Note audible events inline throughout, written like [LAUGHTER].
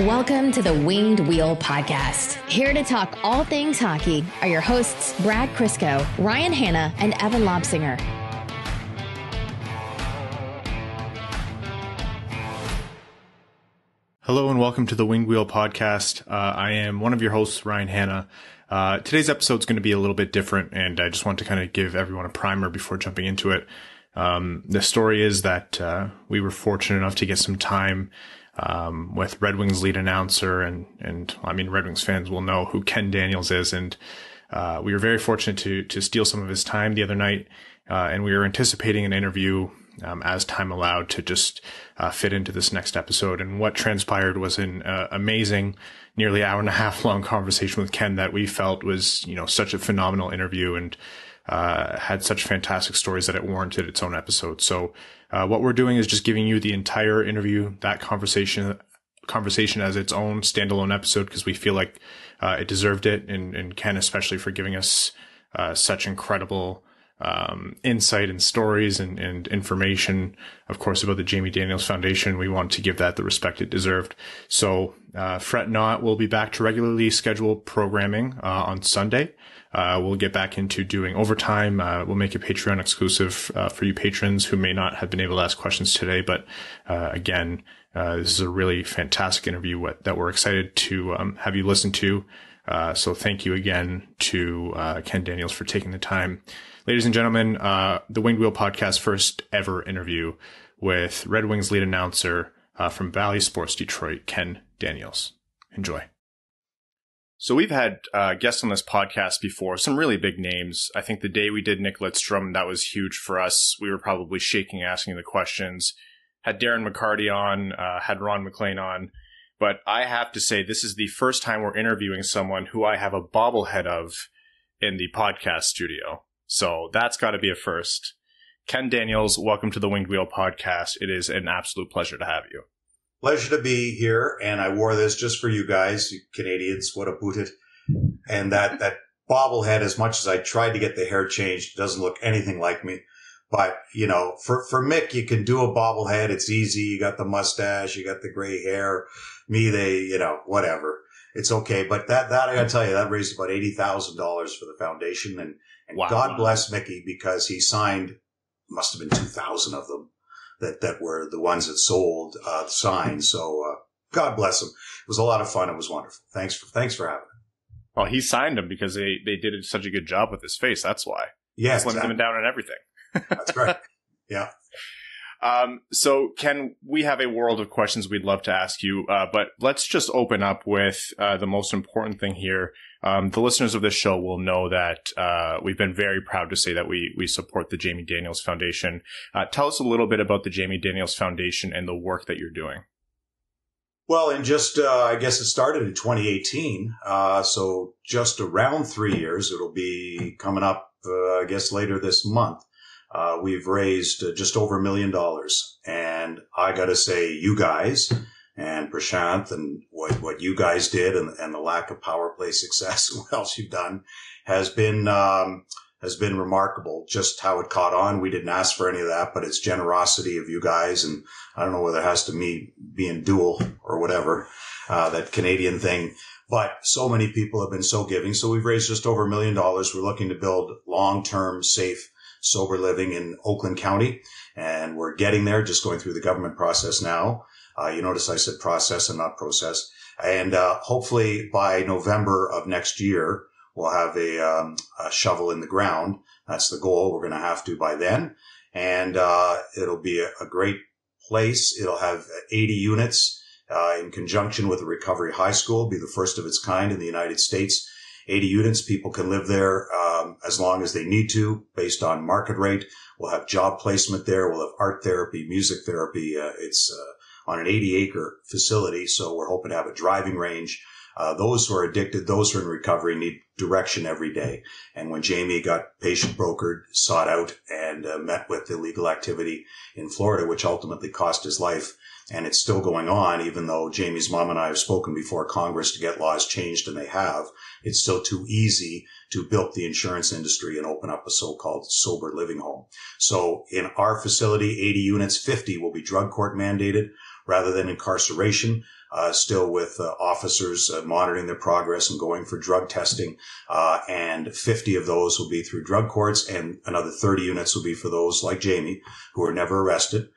Welcome to the Winged Wheel Podcast. Here to talk all things hockey are your hosts, Brad Krysko, Ryan Hana, and Evan Lobsinger. Hello and welcome to the Winged Wheel Podcast. Uh, I am one of your hosts, Ryan Hana. Uh, today's episode is going to be a little bit different, and I just want to kind of give everyone a primer before jumping into it. Um, the story is that uh, we were fortunate enough to get some time um, with Red Wings lead announcer, and and I mean Red Wings fans will know who Ken Daniels is, and uh, we were very fortunate to to steal some of his time the other night, uh, and we were anticipating an interview um, as time allowed to just uh, fit into this next episode. And what transpired was an uh, amazing, nearly hour and a half long conversation with Ken that we felt was you know such a phenomenal interview and. Uh, had such fantastic stories that it warranted its own episode. So uh, what we're doing is just giving you the entire interview, that conversation, conversation as its own standalone episode because we feel like uh, it deserved it, and, and Ken especially for giving us uh, such incredible um, insight and stories and, and information, of course, about the Jamie Daniels Foundation. We want to give that the respect it deserved. So, uh, fret not, we'll be back to regularly scheduled programming uh, on Sunday. Uh, we'll get back into doing overtime. Uh, we'll make a Patreon exclusive uh, for you patrons who may not have been able to ask questions today. But uh, again, uh, this is a really fantastic interview what, that we're excited to um, have you listen to. Uh, so thank you again to Ken Daniels for taking the time. Ladies and gentlemen, the Winged Wheel podcast first ever interview with Red Wings lead announcer from Bally Sports Detroit, Ken Daniels. Enjoy. So we've had uh, guests on this podcast before, some really big names. I think the day we did Nick Lidstrom, that was huge for us. We were probably shaking, asking the questions. Had Darren McCarty on, uh, had Ron MacLean on. But I have to say, this is the first time we're interviewing someone who I have a bobblehead of in the podcast studio. So that's got to be a first. Ken Daniels, welcome to the Winged Wheel podcast. It is an absolute pleasure to have you. Pleasure to be here, and I wore this just for you guys, you Canadians. What a boot it. And that that bobblehead, as much as I tried to get the hair changed, doesn't look anything like me. But you know, for for Mick, you can do a bobblehead. It's easy. You got the mustache, you got the gray hair. Me, they, you know, whatever. It's okay. But that that I gotta tell you, that raised about eighty thousand dollars for the foundation, and and wow. God bless Mickey because he signed must have been two thousand of them that that were the ones that sold uh, the signs. So uh, God bless them. It was a lot of fun. It was wonderful. Thanks for thanks for having me. Well, he signed them because they they did such a good job with his face. That's why. Yeah, slimmed exactly. him down on everything. That's right. [LAUGHS] Yeah. Um, so, Ken, we have a world of questions we'd love to ask you, uh, but let's just open up with uh, the most important thing here. Um, the listeners of this show will know that uh, we've been very proud to say that we we support the Jamie Daniels Foundation. Uh, tell us a little bit about the Jamie Daniels Foundation and the work that you're doing. Well, and just uh, I guess it started in 2018, uh, so just around three years. It'll be coming up, I guess, later this month. Uh, we've raised uh, just over a million dollars. And I got to say, you guys and Prashant and what, what you guys did and, and the lack of power play success, [LAUGHS] what else you've done has been, um, has been remarkable. Just how it caught on. We didn't ask for any of that, but it's generosity of you guys. And I don't know whether it has to me being dual or whatever, uh, that Canadian thing. But so many people have been so giving. So we've raised just over a million dollars. We're looking to build long-term safe sober living in Oakland County. And we're getting there, just going through the government process now. Uh, you notice I said process and not process. And uh, hopefully by November of next year, we'll have a, um, a shovel in the ground. That's the goal. We're going to have to by then. And uh, it'll be a, a, great place. It'll have 80 units uh, in conjunction with a recovery high school, be the first of its kind in the United States. 80 units. People can live there um, as long as they need to based on market rate. We'll have job placement there. We'll have art therapy, music therapy. Uh, it's uh, on an 80 acre facility. So we're hoping to have a driving range. Uh, those who are addicted, those who are in recovery need direction every day. And when Jamie got patient brokered, sought out and uh, met with illegal activity in Florida, which ultimately cost his life, and it's still going on, even though Jamie's mom and I have spoken before Congress to get laws changed, and they have. It's still too easy to bilk the insurance industry and open up a so-called sober living home. So in our facility, 80 units, 50 will be drug court mandated rather than incarceration. uh, still with uh, officers uh, monitoring their progress and going for drug testing. Uh, and 50 of those will be through drug courts and another 30 units will be for those like Jamie who are never arrested.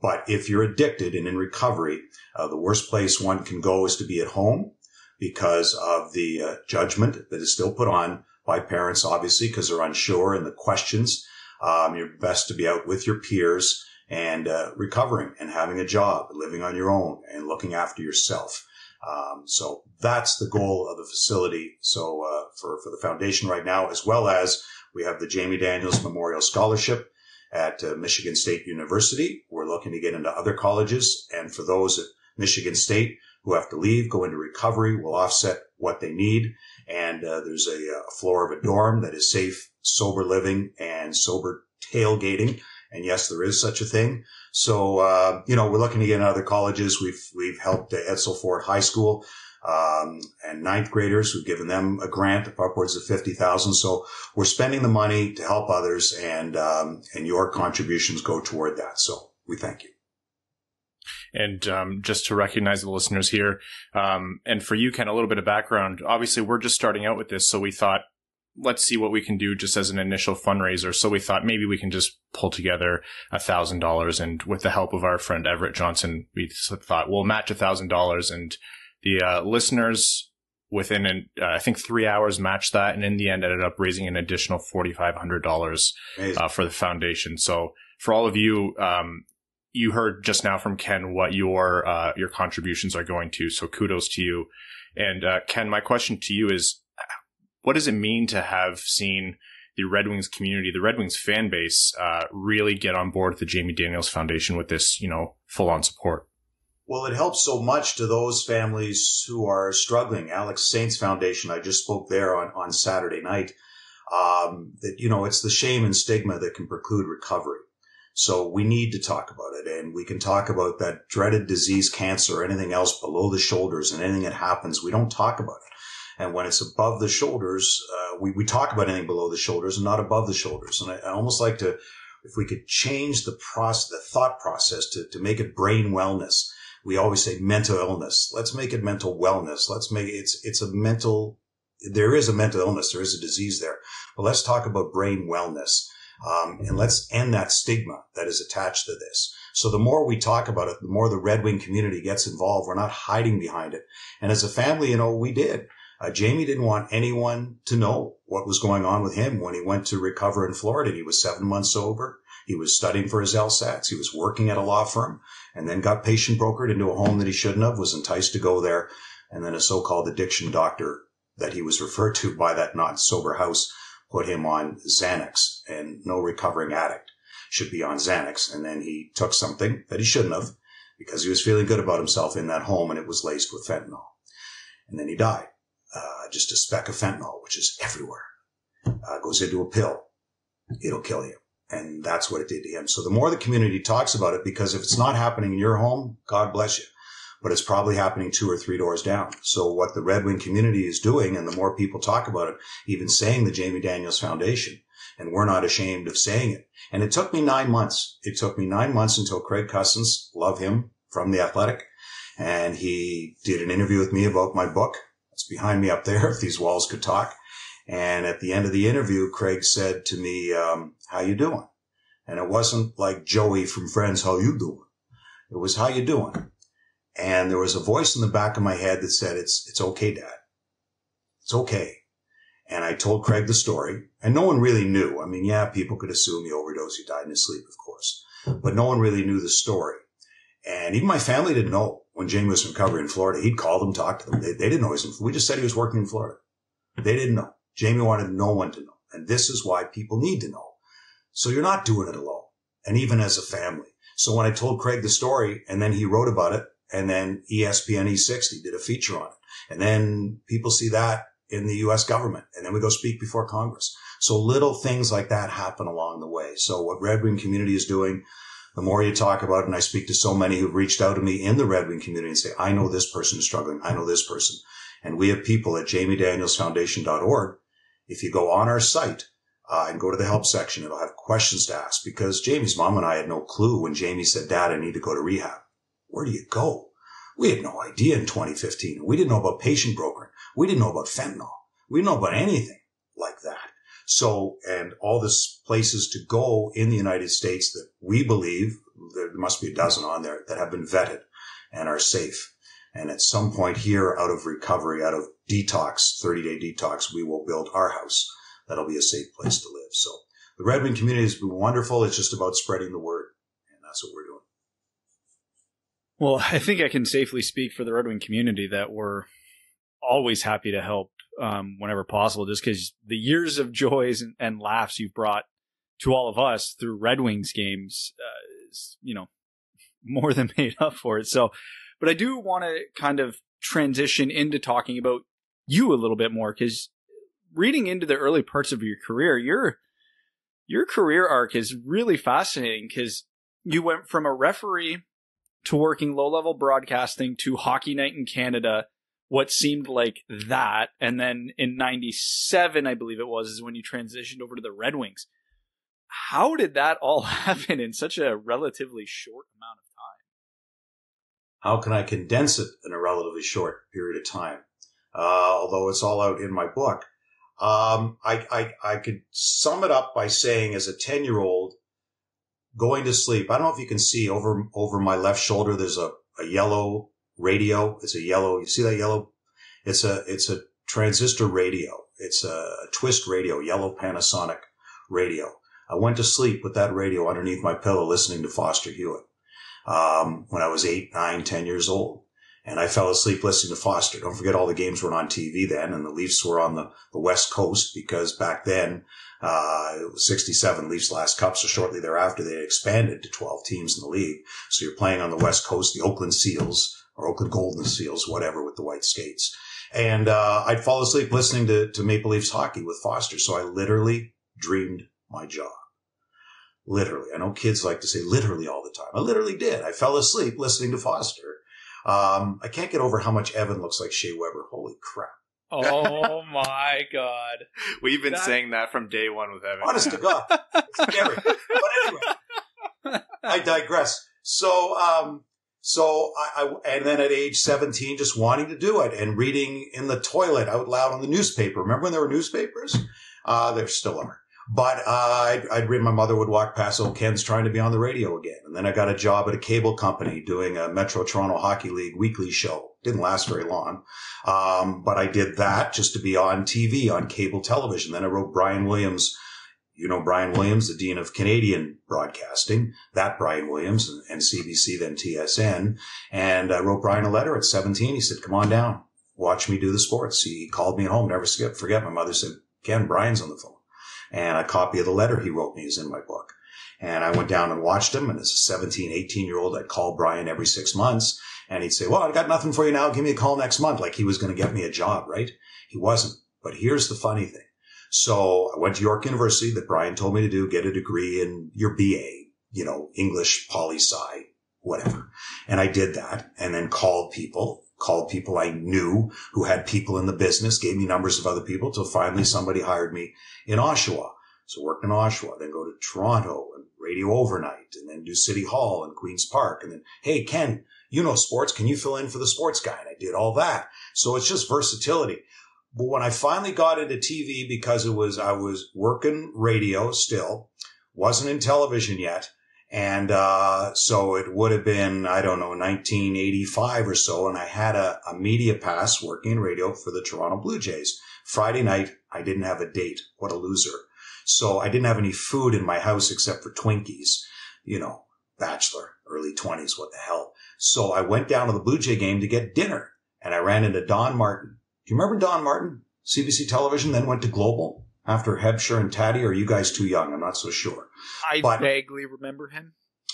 But if you're addicted and in recovery, uh, the worst place one can go is to be at home because of the uh, judgment that is still put on by parents, obviously, because they're unsure and the questions. Um, you're best to be out with your peers and uh, recovering and having a job, living on your own and looking after yourself. Um, so that's the goal of the facility. So uh, for for the foundation right now, as well as we have the Jamie Daniels Memorial Scholarship at uh, Michigan State University. We're looking to get into other colleges, and for those at Michigan State who have to leave, go into recovery, we'll offset what they need. And uh, there's a, a floor of a dorm that is safe, sober living, and sober tailgating and yes, there is such a thing. So, uh, you know, we're looking to get into other colleges. We've, we've helped Edsel Ford High School, um, and ninth graders. We've given them a grant of upwards of 50,000. So we're spending the money to help others and, um, and your contributions go toward that. So we thank you. And um, just to recognize the listeners here, um, and for you, Ken, a little bit of background. Obviously, we're just starting out with this, so we thought let's see what we can do just as an initial fundraiser. So we thought maybe we can just pull together a thousand dollars. And with the help of our friend Everett Johnson, we thought we'll match a thousand dollars and the uh, listeners within, an, uh, I think three hours matched that. And in the end ended up raising an additional $4,500 uh, for the foundation. So for all of you, um, you heard just now from Ken what your, uh, your contributions are going to. So kudos to you. And, uh, Ken, my question to you is, what does it mean to have seen the Red Wings community, the Red Wings fan base, uh, really get on board with the Jamie Daniels Foundation with this, you know, full on support? Well, it helps so much to those families who are struggling. Alex Saints Foundation, I just spoke there on, on Saturday night. Um, that, you know, it's the shame and stigma that can preclude recovery. So we need to talk about it and we can talk about that dreaded disease, cancer, anything else below the shoulders and anything that happens. We don't talk about it. And when it's above the shoulders, uh, we, we talk about anything below the shoulders and not above the shoulders. And I, I almost like to, if we could change the process, the thought process to, to make it brain wellness. We always say mental illness. Let's make it mental wellness. Let's make it, it's, it's a mental, there is a mental illness. There is a disease there, but let's talk about brain wellness. Um, and let's end that stigma that is attached to this. So the more we talk about it, the more the Red Wing community gets involved. We're not hiding behind it. And as a family, you know, we did. Uh, Jamie didn't want anyone to know what was going on with him when he went to recover in Florida. He was seven months sober. He was studying for his LSATs. He was working at a law firm and then got patient brokered into a home that he shouldn't have, was enticed to go there. And then a so-called addiction doctor that he was referred to by that not sober house put him on Xanax and no recovering addict should be on Xanax. And then he took something that he shouldn't have because he was feeling good about himself in that home and it was laced with fentanyl. And then he died uh, just a speck of fentanyl, which is everywhere, uh, goes into a pill. It'll kill you. And that's what it did to him. So the more the community talks about it, because if it's not happening in your home, God bless you, but it's probably happening two or three doors down. So what the Red Wing community is doing, and the more people talk about it, even saying the Jamie Daniels Foundation, and we're not ashamed of saying it. And it took me nine months. It took me nine months until Craig Custance, love him from the Athletic, and he did an interview with me about my book it's behind me up there [LAUGHS] if these walls could talk. And at the end of the interview, Craig said to me, um, how you doing? And it wasn't like Joey from Friends, how you doing? It was how you doing? And there was a voice in the back of my head that said, it's, it's okay, dad. It's okay. And I told Craig the story and no one really knew. I mean, yeah, people could assume he overdosed. He died in his sleep, of course, but no one really knew the story. And even my family didn't know when Jamie was in recovery in Florida. He'd call them, talk to them. They, they didn't know he was in, we just said he was working in Florida. They didn't know. Jamie wanted no one to know. And this is why people need to know. So you're not doing it alone. And even as a family. So when I told Craig the story and then he wrote about it and then ESPN E60 did a feature on it. And then people see that in the U.S. government and then we go speak before Congress. So little things like that happen along the way. So what Red Wing community is doing, the more you talk about it, and I speak to so many who've reached out to me in the Red Wing community and say, I know this person is struggling. I know this person. And we have people at jamiedanielsfoundation.org. If you go on our site uh, and go to the help section, it'll have questions to ask because Jamie's mom and I had no clue when Jamie said, Dad, I need to go to rehab. Where do you go? We had no idea in 2015. We didn't know about patient brokering. We didn't know about fentanyl. We didn't know about anything like that. So, and all this places to go in the United States that we believe there must be a dozen on there that have been vetted and are safe. And at some point here, out of recovery, out of detox, 30 day detox, we will build our house. That'll be a safe place to live. So the Red Wing community has been wonderful. It's just about spreading the word. And that's what we're doing. Well, I think I can safely speak for the Red Wing community that we're always happy to help um, whenever possible, just because the years of joys and, and, laughs you've brought to all of us through Red Wings games uh, is, you know, [LAUGHS] more than [LAUGHS] made up for it. So, but I do want to kind of transition into talking about you a little bit more because reading into the early parts of your career, your your career arc is really fascinating because you went from a referee to working low level broadcasting to Hockey Night in Canada, what seemed like that, and then in '97, I believe it was, is when you transitioned over to the Red Wings. How did that all [LAUGHS] happen in such a relatively short amount of time? how can I condense it in a relatively short period of time? Uh, although it's all out in my book. Um, I, I, I could sum it up by saying as a 10 year old going to sleep, I don't know if you can see over, over my left shoulder, there's a, a yellow radio. It's a yellow, you see that yellow? It's a, it's a transistor radio. It's a twist radio, yellow Panasonic radio. I went to sleep with that radio underneath my pillow listening to Foster Hewitt um, when I was eight, nine, ten years old. And I fell asleep listening to Foster. Don't forget all the games were on TV then and the Leafs were on the, the West Coast because back then, uh, it was 67 Leafs last cup. So shortly thereafter, they expanded to 12 teams in the league. So you're playing on the West Coast, the Oakland Seals or Oakland Golden Seals, whatever with the white skates. And, uh, I'd fall asleep listening to, to Maple Leafs hockey with Foster. So I literally dreamed my job. Literally. I know kids like to say literally all the time. I literally did. I fell asleep listening to Foster. Um, I can't get over how much Evan looks like Shea Weber. Holy crap. Oh [LAUGHS] my God. We've been that... saying that from day one with Evan. Honest to God. It's scary. [LAUGHS] but anyway, I digress. So, um, so I, I, and then at age 17, just wanting to do it and reading in the toilet out loud on the newspaper. Remember when there were newspapers? Uh, there still are. But uh, I'd, I'd read my mother would walk past, oh, Ken's trying to be on the radio again. And then I got a job at a cable company doing a Metro Toronto Hockey League weekly show. Didn't last very long. Um, but I did that just to be on TV, on cable television. Then I wrote Brian Williams. You know Brian Williams, the Dean of Canadian Broadcasting, that Brian Williams and, and CBC, then TSN. And I wrote Brian a letter at 17. He said, come on down, watch me do the sports. He called me home, never skip, forget. My mother said, Ken, Brian's on the phone. And a copy of the letter he wrote me is in my book. And I went down and watched him. And as a 17, 18 year old, I'd call Brian every six months and he'd say, well, I got nothing for you now. Give me a call next month. Like he was going to get me a job, right? He wasn't. But here's the funny thing. So I went to York University that Brian told me to do, get a degree in your BA, you know, English, poli sci, whatever. And I did that and then called people called people I knew who had people in the business, gave me numbers of other people till finally somebody hired me in Oshawa. So worked in Oshawa, then go to Toronto and radio overnight and then do City Hall and Queen's Park. And then, hey, Ken, you know sports. Can you fill in for the sports guy? And I did all that. So it's just versatility. But when I finally got into TV because it was, I was working radio still, wasn't in television yet. And uh, so it would have been, I don't know, 1985 or so. And I had a, a media pass working in radio for the Toronto Blue Jays. Friday night, I didn't have a date. What a loser. So I didn't have any food in my house except for Twinkies, you know, bachelor, early 20s, what the hell. So I went down to the Blue Jay game to get dinner and I ran into Don Martin. Do you remember Don Martin? CBC television, then went to Global after Hebscher and Tatti? Or are you guys too young? I'm not so sure. I but, vaguely remember him.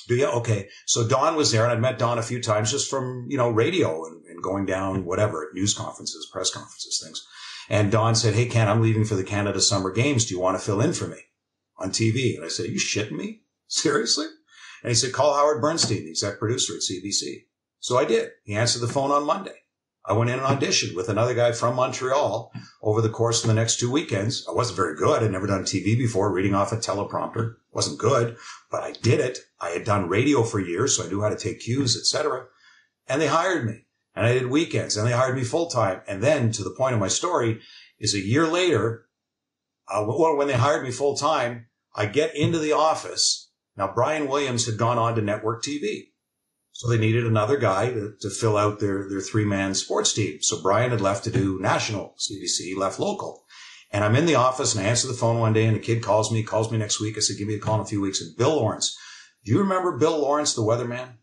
Do you? Okay. So Don was there and I'd met Don a few times just from, you know, radio and, and going down whatever at news conferences, press conferences, things. And Don said, Hey, Ken, I'm leaving for the Canada Summer Games. Do you want to fill in for me on TV? And I said, Are you shitting me? Seriously? And he said, Call Howard Bernstein, the exec producer at CBC. So I did. He answered the phone on Monday. I went in and auditioned with another guy from Montreal over the course of the next two weekends. I wasn't very good. I'd never done TV before, reading off a teleprompter. Wasn't good, but I did it. I had done radio for years, so I knew how to take cues, etc. And they hired me. and I did weekends and they hired me full time. And then to the point of my story is a year later, uh, when they hired me full time, I get into the office. Now, Brian Williams had gone on to network TV. So they needed another guy to, to fill out their, their three man sports team. So Brian had left to do national CBC, left local. And I'm in the office and I answer the phone one day and a kid calls me, calls me next week. I said, give me a call in a few weeks. And Bill Lawrence, do you remember Bill Lawrence, the weatherman?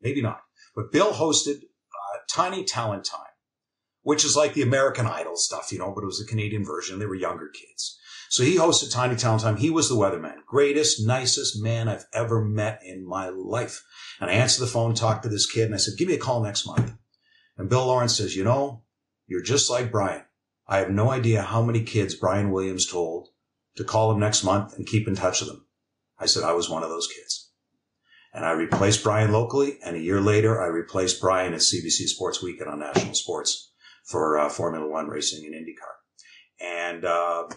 Maybe not. But Bill hosted uh, Tiny Talent Time, which is like the American Idol stuff, you know, but it was a Canadian version. They were younger kids. So he hosted Tiny Talent Time. He was the weatherman. Greatest, nicest man I've ever met in my life. And I answered the phone, talked to this kid, and I said, give me a call next month. And Bill Lawrence says, you know, you're just like Brian. I have no idea how many kids Brian Williams told to call him next month and keep in touch with him. I said, I was one of those kids. And I replaced Brian locally. And a year later, I replaced Brian at CBC Sports Weekend on National Sports for uh, Formula One racing and IndyCar. And uh,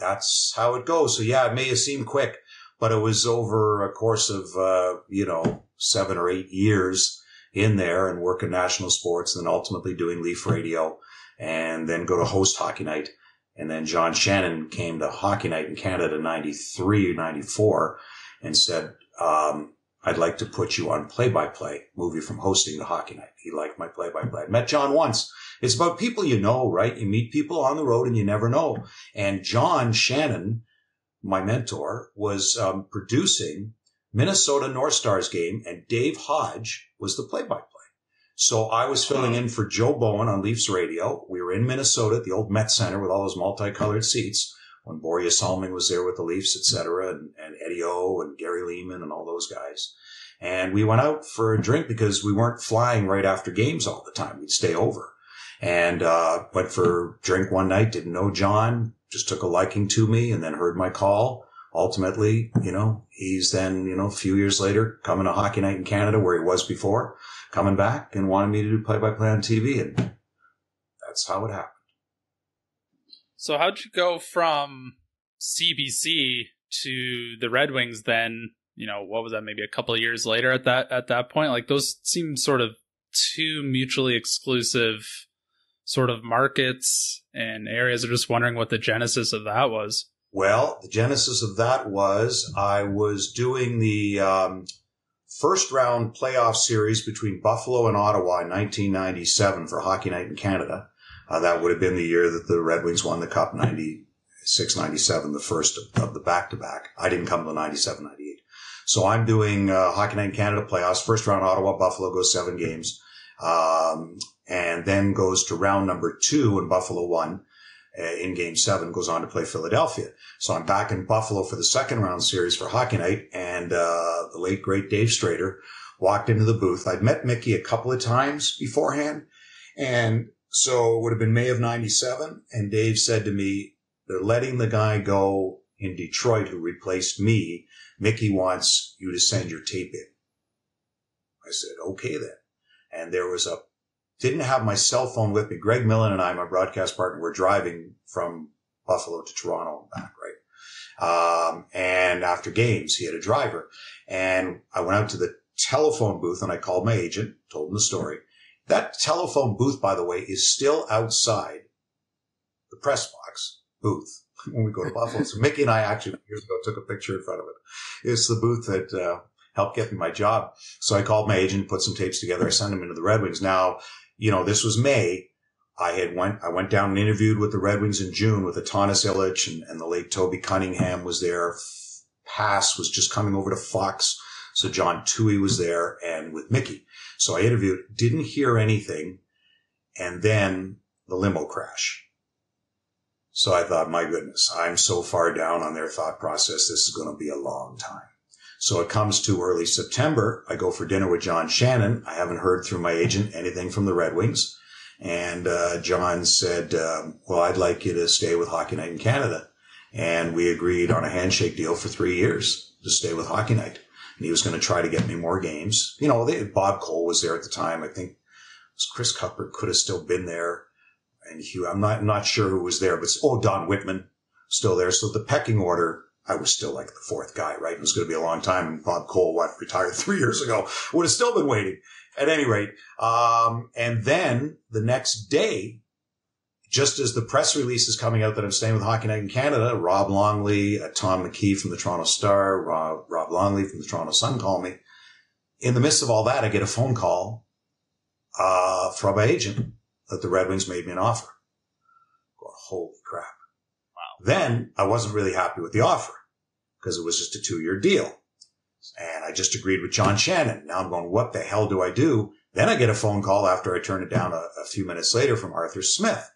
that's how it goes. So yeah, it may have seemed quick, but it was over a course of, uh, you know, seven or eight years in there and working national sports and then ultimately doing Leaf radio and then go to host hockey night. And then John Shannon came to hockey night in Canada 93, 94 and said, um, I'd like to put you on play by play, movie from hosting to hockey night. He liked my play by play. Met John once it's about people you know, right? You meet people on the road and you never know. And John Shannon, my mentor, was um, producing Minnesota North Stars game and Dave Hodge was the play by play. So I was filling in for Joe Bowen on Leafs radio. We were in Minnesota at the old Met Center with all those multicolored seats when Borje Salming was there with the Leafs, et cetera, and, and Eddie O and Gary Leeman and all those guys. And we went out for a drink because we weren't flying right after games all the time. We'd stay over and uh, went for drink one night. Didn't know John, just took a liking to me, and then heard my call. Ultimately, you know, he's then you know a few years later coming to Hockey Night in Canada where he was before, coming back and wanted me to do play by play on TV, and that's how it happened. So how'd you go from CBC to the Red Wings then? You know, what was that? Maybe a couple of years later at that at that point. Like those seem sort of two mutually exclusive sort of markets and areas. I'm just wondering what the genesis of that was. Well, the genesis of that was I was doing the um, first round playoff series between Buffalo and Ottawa in 1997 for Hockey Night in Canada. Uh, that would have been the year that the Red Wings won the Cup, 96, 97, the first of, of the back to back. I didn't come to 97, 98. So I'm doing uh, Hockey Night in Canada playoffs, first round Ottawa, Buffalo goes seven games. Um, and then goes to round number two when Buffalo won uh, in game seven, goes on to play Philadelphia. So I'm back in Buffalo for the second round series for hockey night. And, uh, the late great Dave Strader walked into the booth. I'd met Mickey a couple of times beforehand. And so it would have been May of 97. And Dave said to me, they're letting the guy go in Detroit who replaced me. Mickey wants you to send your tape in. I said, okay then. And there was a didn't have my cell phone with me. Greg Millen and I, my broadcast partner, were driving from Buffalo to Toronto and back, right? Um, and after games, he had a driver and I went out to the telephone booth and I called my agent, told him the story. That telephone booth, by the way, is still outside the press box booth [LAUGHS] when we go to Buffalo. So Mickey and I actually years ago took a picture in front of it. It's the booth that, uh, helped get me my job. So I called my agent, put some tapes together. I sent him into the Red Wings. Now you know, this was May. I had went, I went down and interviewed with the Red Wings in June with Atanas Ilitch and, and the late Toby Cunningham was there. Pass was just coming over to Fox. So John Toohey was there and with Mickey. So I interviewed, didn't hear anything. And then the limo crash. So I thought, my goodness, I'm so far down on their thought process. This is going to be a long time. So it comes to early September. I go for dinner with John Shannon. I haven't heard through my agent anything from the Red Wings. And uh, John said, um, well, I'd like you to stay with Hockey Night in Canada. And we agreed on a handshake deal for three years to stay with Hockey Night. And he was going to try to get me more games. You know, they, Bob Cole was there at the time. I think Chris Cuthbert could have still been there. And Hugh, I'm not, I'm not sure who was there, but oh, Don Whitman still there. So the pecking order I was still like the fourth guy, right? It was going to be a long time. And Bob Cole, what, retired [LAUGHS] three years ago, would have still been waiting. At any rate, um, and then the next day, just as the press release is coming out that I'm staying with Hockey Night in Canada, Rob Longley, uh, Tom McKee from the Toronto Star, Rob, Rob Longley from the Toronto Sun call me. In the midst of all that, I get a phone call uh, from my agent that the Red Wings made me an offer. Going, holy crap. Wow. Then I wasn't really happy with the offer because it was just a two year deal. And I just agreed with John Shannon. Now I'm going, what the hell do I do? Then I get a phone call after I turn it down a, a few minutes later from Arthur Smith.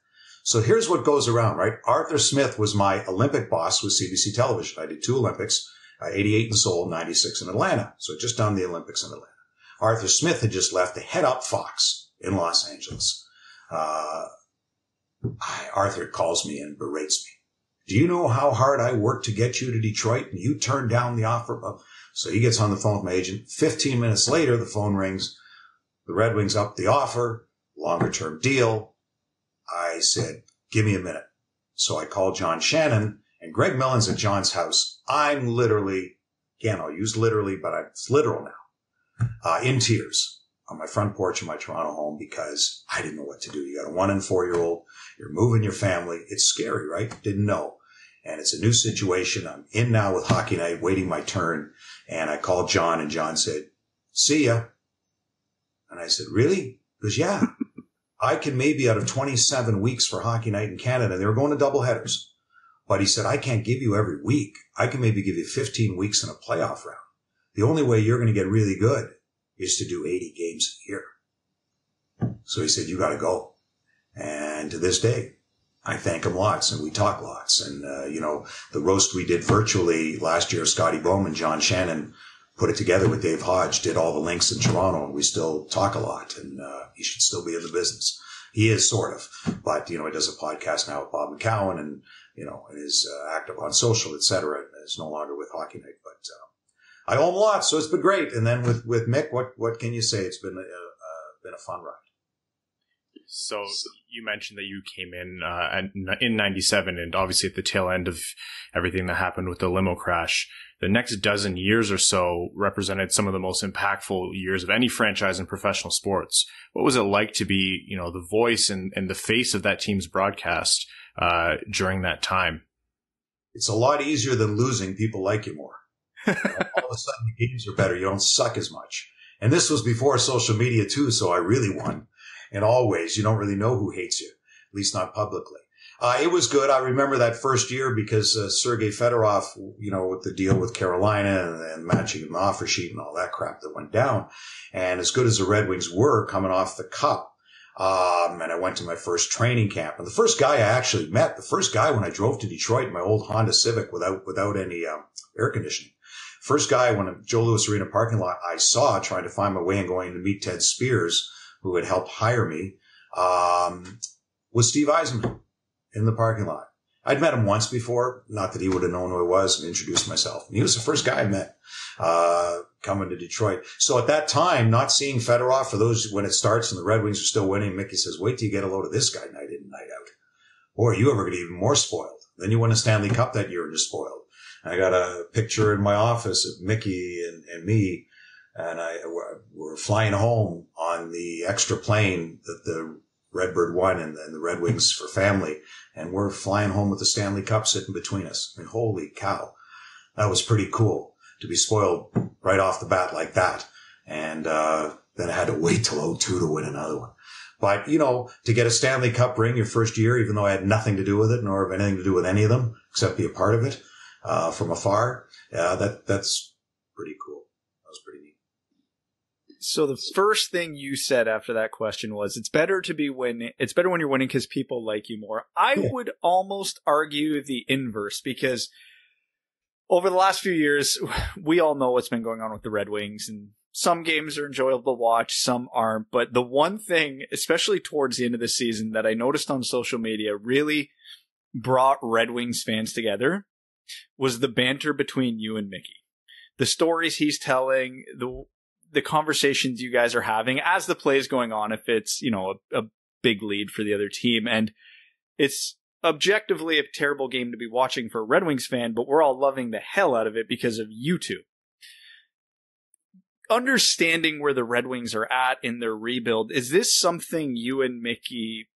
So here's what goes around, right? Arthur Smith was my Olympic boss with CBC television. I did two Olympics, uh, 88 in Seoul, 96 in Atlanta. So just done the Olympics in Atlanta. Arthur Smith had just left to head up Fox in Los Angeles. Uh, I, Arthur calls me and berates me. Do you know how hard I worked to get you to Detroit and you turned down the offer? So he gets on the phone with my agent. 15 minutes later, the phone rings. The Red Wings up the offer, longer term deal. I said, give me a minute. So I called John Shannon and Greg Millen's at John's house. I'm literally, again, I'll use literally, but I'm, literal now, uh, in tears on my front porch of my Toronto home because I didn't know what to do. You got a one and four year old. You're moving your family. It's scary, right? Didn't know. And it's a new situation. I'm in now with hockey night, waiting my turn. And I called John and John said, see ya. And I said, really? He goes, yeah, [LAUGHS] I can maybe out of 27 weeks for hockey night in Canada. They were going to double headers. But he said, I can't give you every week. I can maybe give you 15 weeks in a playoff round. The only way you're going to get really good is to do 80 games a year. So he said, you got to go. And to this day, I thank him lots and we talk lots. And, uh, you know, the roast we did virtually last year, Scotty Bowman, John Shannon put it together with Dave Hodge, did all the links in Toronto and we still talk a lot and, uh, he should still be in the business. He is sort of, but, you know, he does a podcast now with Bob McCown and, you know, and is uh, active on social, et cetera, and is no longer with Hockey Night, but, uh, I owe him a lot, so it's been great. And then with, with Mick, what, what can you say? It's been a, uh, been a fun ride. So you mentioned that you came in uh, in '97, and obviously at the tail end of everything that happened with the limo crash. The next dozen years or so represented some of the most impactful years of any franchise in professional sports. What was it like to be, you know, the voice and, and the face of that team's broadcast uh, during that time? It's a lot easier than losing. People like you more. [LAUGHS] All of a sudden, the games are better. You don't suck as much. And this was before social media too, so I really won in all ways. You don't really know who hates you, at least not publicly. Uh, it was good. I remember that first year because uh, Sergei Fedorov, you know, with the deal with Carolina and, and matching the offer sheet and all that crap that went down. And as good as the Red Wings were coming off the cup, um, and I went to my first training camp. And the first guy I actually met, the first guy when I drove to Detroit in my old Honda Civic without without any um, air conditioning, first guy when Joe Louis Arena parking lot I saw trying to find my way and going to meet Ted Speers who had helped hire me, um, was Steve Yzerman in the parking lot. I'd met him once before, not that he would have known who I was and introduced myself. He was the first guy I met, uh, coming to Detroit. So at that time, not seeing Fedorov for those when it starts and the Red Wings are still winning, Mickey says, wait till you get a load of this guy night in and night out. Or you ever get even more spoiled. Then you win a Stanley Cup that year and you're spoiled. I got a picture in my office of Mickey and, and me and I were flying home on the extra plane that the Redbird won and, and, the Red Wings for family, and we're flying home with the Stanley Cup sitting between us. I mean, holy cow, that was pretty cool to be spoiled right off the bat like that. And uh, then I had to wait till 02 to win another one. But you know, to get a Stanley Cup ring your first year, even though I had nothing to do with it, nor have anything to do with any of them except be a part of it uh, from afar, uh, that that's pretty cool. So the first thing you said after that question was it's better to be winning. It's better when you're winning because people like you more. I yeah. would almost argue the inverse because over the last few years, [LAUGHS] we all know what's been going on with the Red Wings and some games are enjoyable to watch, some aren't. But the one thing, especially towards the end of the season that I noticed on social media really brought Red Wings fans together was the banter between you and Mickey the stories he's telling, the the conversations you guys are having as the play is going on, if it's, you know, a, a big lead for the other team. And it's objectively a terrible game to be watching for a Red Wings fan, but we're all loving the hell out of it because of you two. Understanding where the Red Wings are at in their rebuild, is this something you and Mickey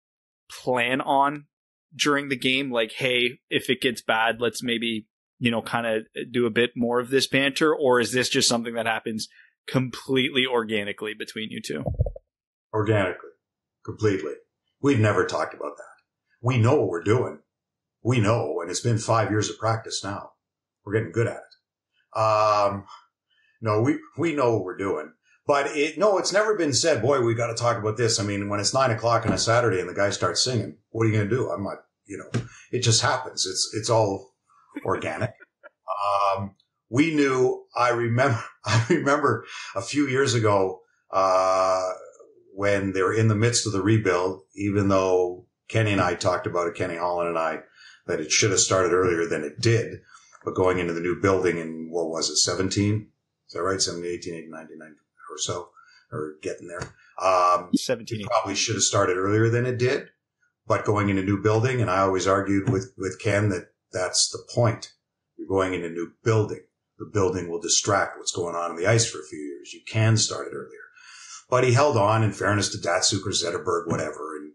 plan on during the game? Like, hey, if it gets bad, let's maybe, you know, kind of do a bit more of this banter? Or is this just something that happens completely organically between you two? Organically. Completely. We've never talked about that. We know what we're doing. We know, and it's been five years of practice now. We're getting good at it. Um, no, we, we know what we're doing. But it, no, it's never been said, boy, we got to talk about this. I mean, when it's nine o'clock on a Saturday and the guy starts singing, what are you going to do? I'm not, you know, it just happens. It's, it's all organic. [LAUGHS] Um, we knew, I remember, [LAUGHS] I remember a few years ago, uh, when they were in the midst of the rebuild, even though Kenny and I talked about it, Kenny Holland and I, that it should have started earlier than it did. But going into the new building in, what was it, 17? Is that right? 17, 18, 18, 19, 19 or so, or getting there. Um, 17. probably should have started earlier than it did, but going into a new building. And I always argued with, with Ken that that's the point. You're going into a new building. The building will distract what's going on in the ice for a few years. You can start it earlier. But he held on in fairness to Datsyuk or Zetterberg, whatever, and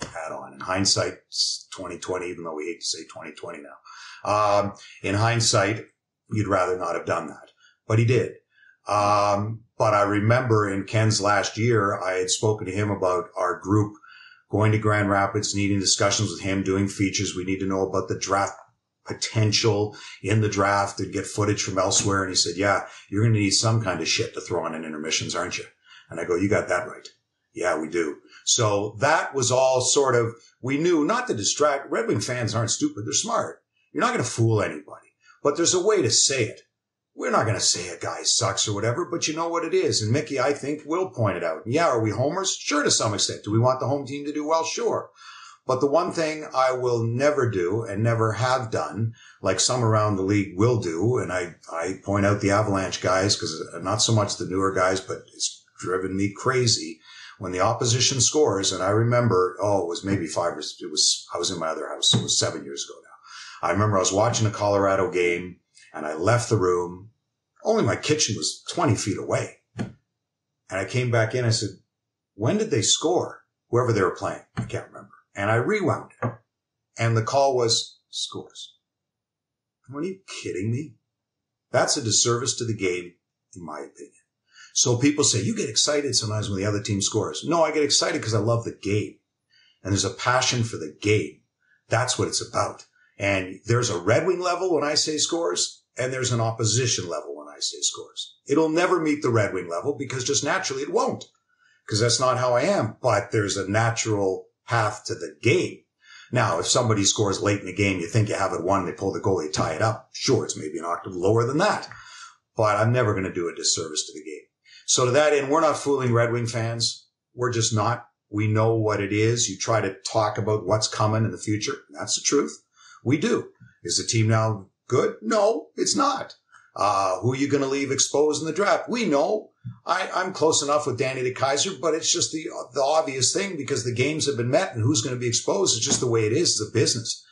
had on. In hindsight, 2020, even though we hate to say 2020 now. Um, in hindsight, you'd rather not have done that, but he did. Um, but I remember in Ken's last year, I had spoken to him about our group going to Grand Rapids, needing discussions with him, doing features. We need to know about the draft potential in the draft and get footage from elsewhere. And he said, yeah, you're going to need some kind of shit to throw on in intermissions, aren't you? And I go, you got that right. Yeah, we do. So that was all sort of, we knew not to distract. Red Wing fans aren't stupid. They're smart. You're not going to fool anybody, but there's a way to say it. We're not going to say a guy sucks or whatever, but you know what it is. And Mickey, I think, will point it out. Yeah, are we homers? Sure, to some extent. Do we want the home team to do well? Sure. But the one thing I will never do and never have done, like some around the league will do, and I, I point out the Avalanche guys because uh, not so much the newer guys, but it's driven me crazy when the opposition scores. And I remember, oh, it was maybe five or it was, I was in my other house. It was seven years ago now. I remember I was watching a Colorado game and I left the room. Only my kitchen was 20 feet away. And I came back in. I said, when did they score? Whoever they were playing. I can't remember. And I rewound it. And the call was scores. Are you kidding me? That's a disservice to the game, in my opinion. So people say, you get excited sometimes when the other team scores. No, I get excited because I love the game. And there's a passion for the game. That's what it's about. And there's a Red Wing level when I say scores, and there's an opposition level when I say scores. It'll never meet the Red Wing level because just naturally it won't. Because that's not how I am. But there's a natural path to the game. Now, if somebody scores late in the game, you think you have it won, they pull the goal, they tie it up. Sure, it's maybe an octave lower than that. But I'm never going to do a disservice to the game. So to that end, we're not fooling Red Wing fans. We're just not. We know what it is. You try to talk about what's coming in the future. That's the truth. We do. Is the team now good? No, it's not. Uh, who are you going to leave exposed in the draft? We know. I, I'm close enough with Danny the Kaiser, but it's just the the obvious thing because the games have been met and who's going to be exposed. is just the way it is. It's a business.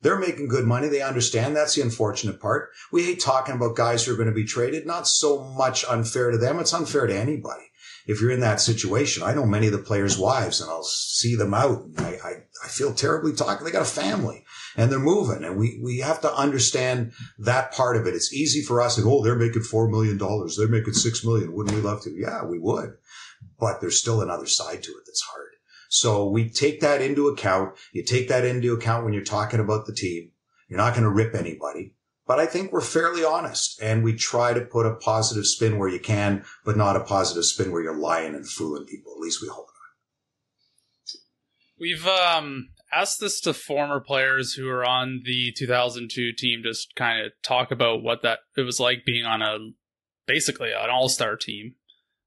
They're making good money. They understand. That's the unfortunate part. We hate talking about guys who are going to be traded. Not so much unfair to them. It's unfair to anybody. If you're in that situation, I know many of the players' wives and I'll see them out. I, I, I feel terribly talking. They got a family and they're moving and we, we have to understand that part of it. It's easy for us to go, oh, they're making $4 million. They're making 6 million. Wouldn't we love to? Yeah, we would. But there's still another side to it that's hard. So we take that into account. You take that into account when you're talking about the team. You're not going to rip anybody, but I think we're fairly honest and we try to put a positive spin where you can, but not a positive spin where you're lying and fooling people. At least we hope not. We've um, asked this to former players who are on the 2002 team, just kind of talk about what that it was like being on a basically an all-star team.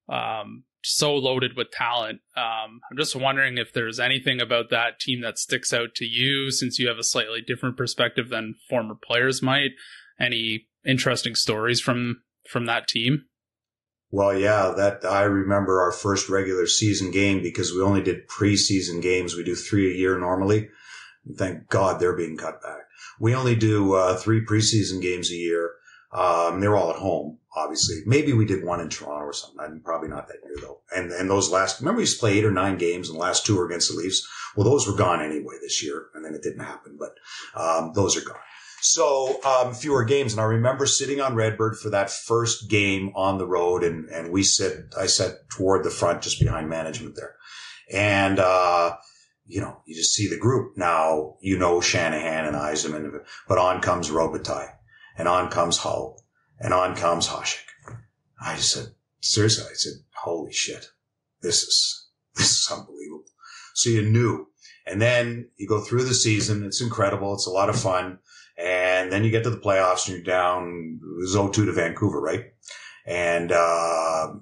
Um, so loaded with talent. Um, I'm just wondering if there's anything about that team that sticks out to you since you have a slightly different perspective than former players might. Any interesting stories from from that team? Well, yeah, that I remember our first regular season game because we only did preseason games. We do three a year normally. Thank God they're being cut back. We only do uh, three preseason games a year. Um, they're all at home, obviously. Maybe we did one in Toronto or something. I'm probably not that year though. And and those last, remember we used to play eight or nine games, and the last two were against the Leafs. Well, those were gone anyway this year, and then it didn't happen. But um, those are gone. So um, fewer games, and I remember sitting on Redbird for that first game on the road, and and we sit. I sat toward the front, just behind management there, and. uh you know, you just see the group. Now, you know Shanahan and Yzerman, but on comes Robitaille and on comes Hull and on comes Hasek. I just said, seriously, I said, holy shit, this is, this is unbelievable. So you knew. And then you go through the season. It's incredible. It's a lot of fun. And then you get to the playoffs and you're down 0-2 to Vancouver, right? And, uh,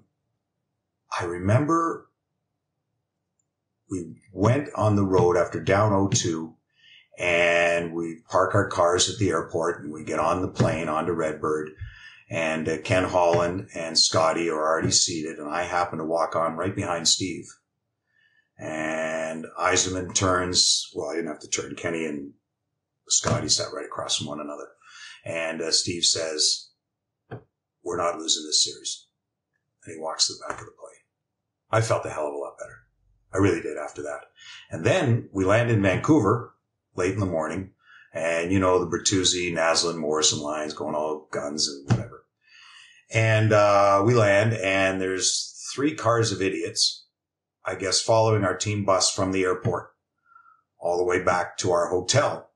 I remember we went on the road after down 0-2 and we park our cars at the airport and we get on the plane onto Redbird and uh, Ken Holland and Scotty are already seated and I happen to walk on right behind Steve and Yzerman turns, well, I didn't have to turn Kenny and Scotty sat right across from one another. And uh, Steve says, we're not losing this series. And he walks to the back of the plane. I felt a hell of a lot better. I really did after that. And then we land in Vancouver late in the morning. And you know, the Bertuzzi, Naslund, Morrison lines going all guns and whatever. And, uh, we land and there's three cars of idiots, I guess, following our team bus from the airport all the way back to our hotel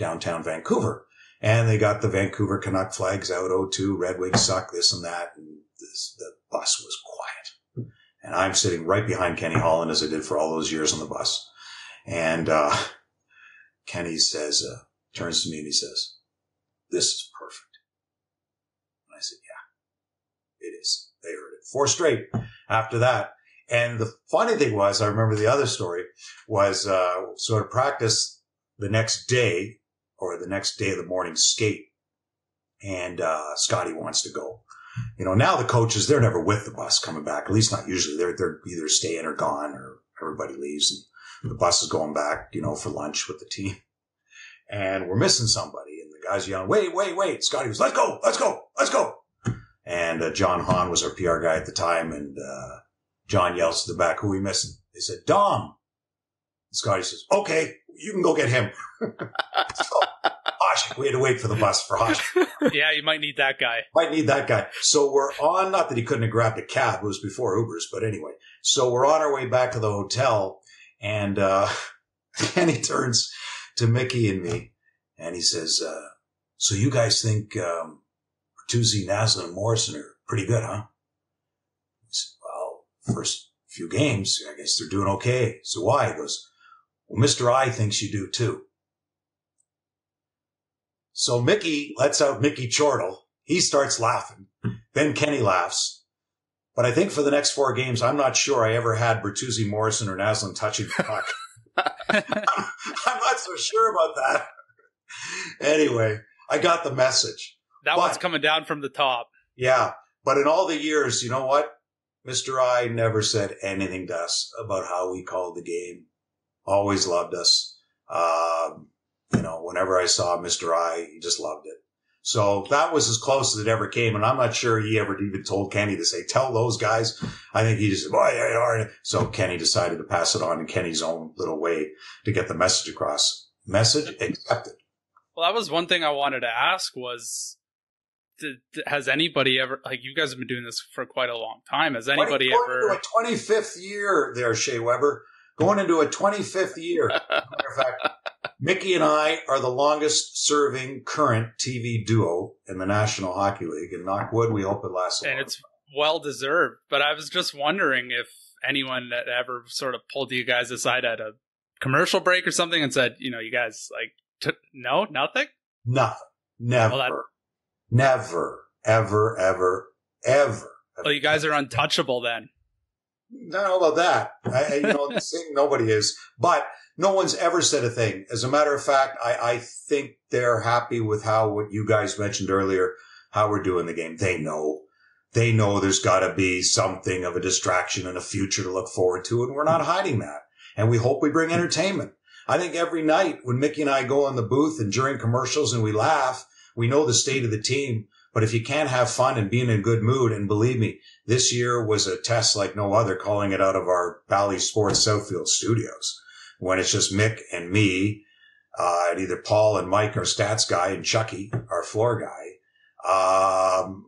downtown Vancouver. And they got the Vancouver Canuck flags out, O2, Red Wings suck, this and that. And this, the bus was quiet. And I'm sitting right behind Kenny Holland as I did for all those years on the bus. And, uh, Kenny says, uh, turns to me and he says, this is perfect. And I said, yeah, it is. They heard it four straight after that. And the funny thing was, I remember the other story was, uh, sort of practice the next day or the next day of the morning skate. And, uh, Scotty wants to go. You know, now the coaches, they're never with the bus coming back. At least not usually. They're, they're either staying or gone or everybody leaves. And the bus is going back, you know, for lunch with the team. And we're missing somebody. And the guy's yelling, wait, wait, wait. Scotty was, let's go, let's go, let's go. And uh, John Hahn was our PR guy at the time. And uh, John yells to the back, who are we missing? They said, Dom. And Scotty says, okay, you can go get him. [LAUGHS] so, we had to wait for the bus for Hasek. [LAUGHS] yeah, you might need that guy. Might need that guy. So we're on, not that he couldn't have grabbed a cab, it was before Ubers, but anyway. So we're on our way back to the hotel and, uh, [LAUGHS] and he turns to Mickey and me and he says, uh, so you guys think, um, Bertuzzi, Naslund, and Morrison are pretty good, huh? He said, well, first few games, I guess they're doing okay. So why? He goes, well, Mr. I thinks you do too. So Mickey lets out Mickey Chortle. He starts laughing. [LAUGHS] Then Kenny laughs. But I think for the next four games, I'm not sure I ever had Bertuzzi, Morrison, or Naslund touching the puck. [LAUGHS] [LAUGHS] I'm not so sure about that. anyway, I got the message. That But- one's coming down from the top. Yeah. But in all the years, you know what? Mr. I never said anything to us about how we called the game. Always loved us. Um, you know, whenever I saw Mr. I, he just loved it. So that was as close as it ever came. And I'm not sure he ever even told Kenny to say, tell those guys. I think he just oh, said, boy, yeah, all right. So Kenny decided to pass it on in Kenny's own little way to get the message across. Message accepted. Well, that was one thing I wanted to ask was, did, has anybody ever, like you guys have been doing this for quite a long time. Has anybody going ever, into a 25th year there, Shea Weber. Going into a 25th year. [LAUGHS] Matter of fact, Mickey and I are the longest serving current TV duo in the National Hockey League. And knock wood, we hope it lasts and it's well deserved, but I was just wondering if anyone that ever sort of pulled you guys aside at a commercial break or something and said, you know, you guys like, t- no, nothing. Nothing. Never. Well, that- never. Ever, ever, ever. Well, you guys are untouchable then. I don't know about that. I, I- you know, [LAUGHS] saying nobody is, but no one's ever said a thing. As a matter of fact, I, I think they're happy with how what you guys mentioned earlier, how we're doing the game. They know, they know there's got to be something of a distraction and a future to look forward to, and we're not hiding that. And we hope we bring entertainment. I think every night when Mickey and I go in the booth and during commercials and we laugh, we know the state of the team. But if you can't have fun and be in a good mood, and believe me, this year was a test like no other, calling it out of our Bally Sports Southfield studios when it's just Mick and me, uh, and either Paul and Mike, our stats guy, and Chucky, our floor guy. Um,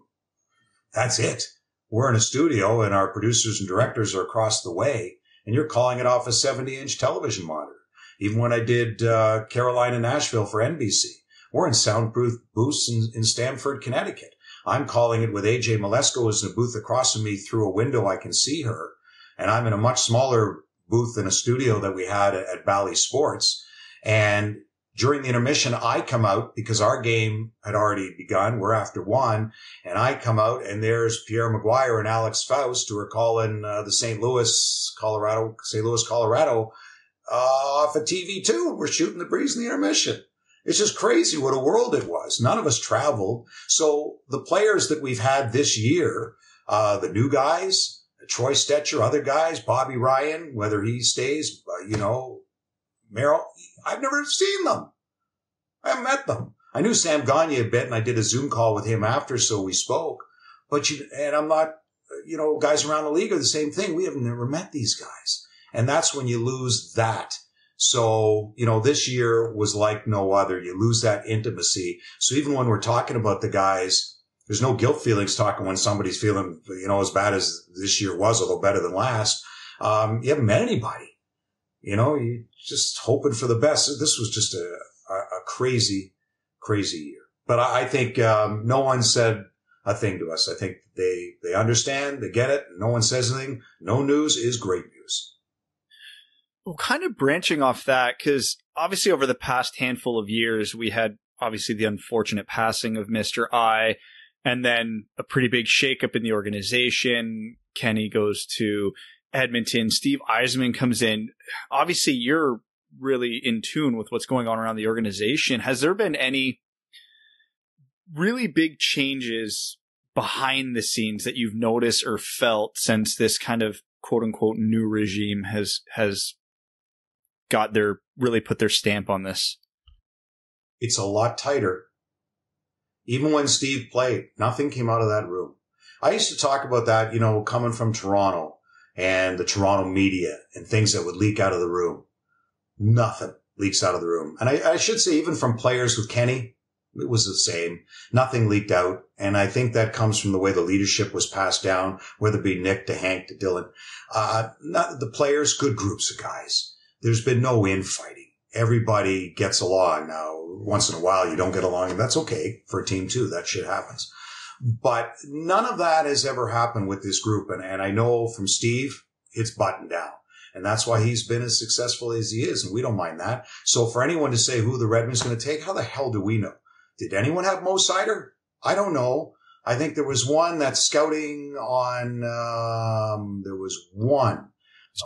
that's it. We're in a studio and our producers and directors are across the way and you're calling it off a 70 inch television monitor. Even when I did, uh, Carolina, Nashville for NBC, we're in soundproof booths in, in Stamford, Connecticut. I'm calling it with AJ Mleczko is in a booth across from me through a window. I can see her and I'm in a much smaller booth in a studio that we had at, at Bally Sports. And during the intermission, I come out because our game had already begun. We're after one. And I come out and there's Pierre McGuire and Alex Faust who are calling uh, the St. Louis, Colorado, St. Louis, Colorado, uh, off of TV too. We're shooting the breeze in the intermission. It's just crazy what a world it was. None of us traveled. So the players that we've had this year, uh, the new guys, Troy Stecher, other guys, Bobby Ryan, whether he stays, uh, you know, Merrill, I've never seen them. I haven't met them. I knew Sam Gagne a bit and I did a Zoom call with him after, so we spoke. But you, and I'm not, you know, guys around the league are the same thing. We have never met these guys. And that's when you lose that. So, you know, this year was like no other. You lose that intimacy. So even when we're talking about the guys, there's no guilt feelings talking when somebody's feeling, you know, as bad as this year was, although better than last. Um, you haven't met anybody. You know, you just hoping for the best. This was just a, a, a crazy, crazy year. But I, I think um, no one said a thing to us. I think they they understand, they get it. No one says anything. No news is great news. Well, kind of branching off that, because obviously over the past handful of years, we had obviously the unfortunate passing of Mr. I, and then a pretty big shakeup in the organization. Kenny goes to Edmonton. Steve Yzerman comes in. Obviously, you're really in tune with what's going on around the organization. Has there been any really big changes behind the scenes that you've noticed or felt since this kind of quote unquote new regime has has got their really put their stamp on this? It's a lot tighter. Even when Steve played, nothing came out of that room. I used to talk about that, you know, coming from Toronto and the Toronto media and things that would leak out of the room. Nothing leaks out of the room. And I, I should say, even from players with Kenny, it was the same. Nothing leaked out. And I think that comes from the way the leadership was passed down, whether it be Nick to Hank to Dylan. Uh, not the players, good groups of guys. There's been no infighting. Everybody gets along. Now, once in a while, you don't get along, and that's okay for a team too. That shit happens. But none of that has ever happened with this group. And, and I know from Steve, it's buttoned down. And that's why he's been as successful as he is. And we don't mind that. So for anyone to say who the Redmen's going to take, how the hell do we know? Did anyone have Mo Seider? I don't know. I think there was one that's scouting on, um, there was one.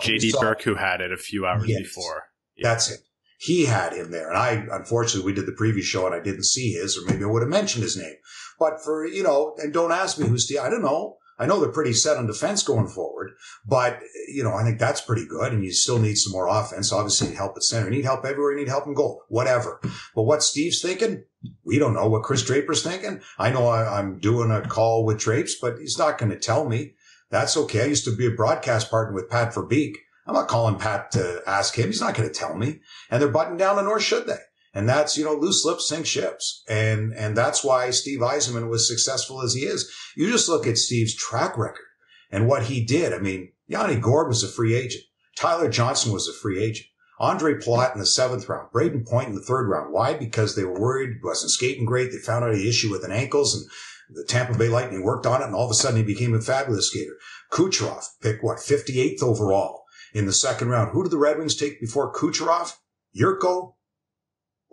JD Burke who had it a few hours yes, before. Yeah. That's it. He had him there. And I, unfortunately, we did the previous show and I didn't see his, or maybe I would have mentioned his name. But for, you know, and don't ask me who's the, I don't know. I know they're pretty set on defense going forward, but you know, I think that's pretty good. And you still need some more offense. Obviously, you help at center. You need help everywhere. You need help in goal, whatever. But what Steve's thinking, we don't know what Chris Draper's thinking. I know I, am doing a call with Drapes, but he's not going to tell me. That's okay. I used to be a broadcast partner with Pat Verbeek. I'm not calling Pat to ask him. He's not going to tell me. And they're buttoned down, and nor should they. And that's, you know, loose lips sink ships. And, and that's why Steve Yzerman was successful as he is. You just look at Steve's track record and what he did. I mean, Yanni Gourde was a free agent. Tyler Johnson was a free agent. Ondrej Palat in the seventh round, Brayden Point in the third round. Why? Because they were worried he wasn't skating great. They found out an issue with an ankles and the Tampa Bay Lightning worked on it and all of a sudden he became a fabulous skater. Kucherov picked what, 58th overall in the second round. Who did the Red Wings take before Kucherov? Jurco,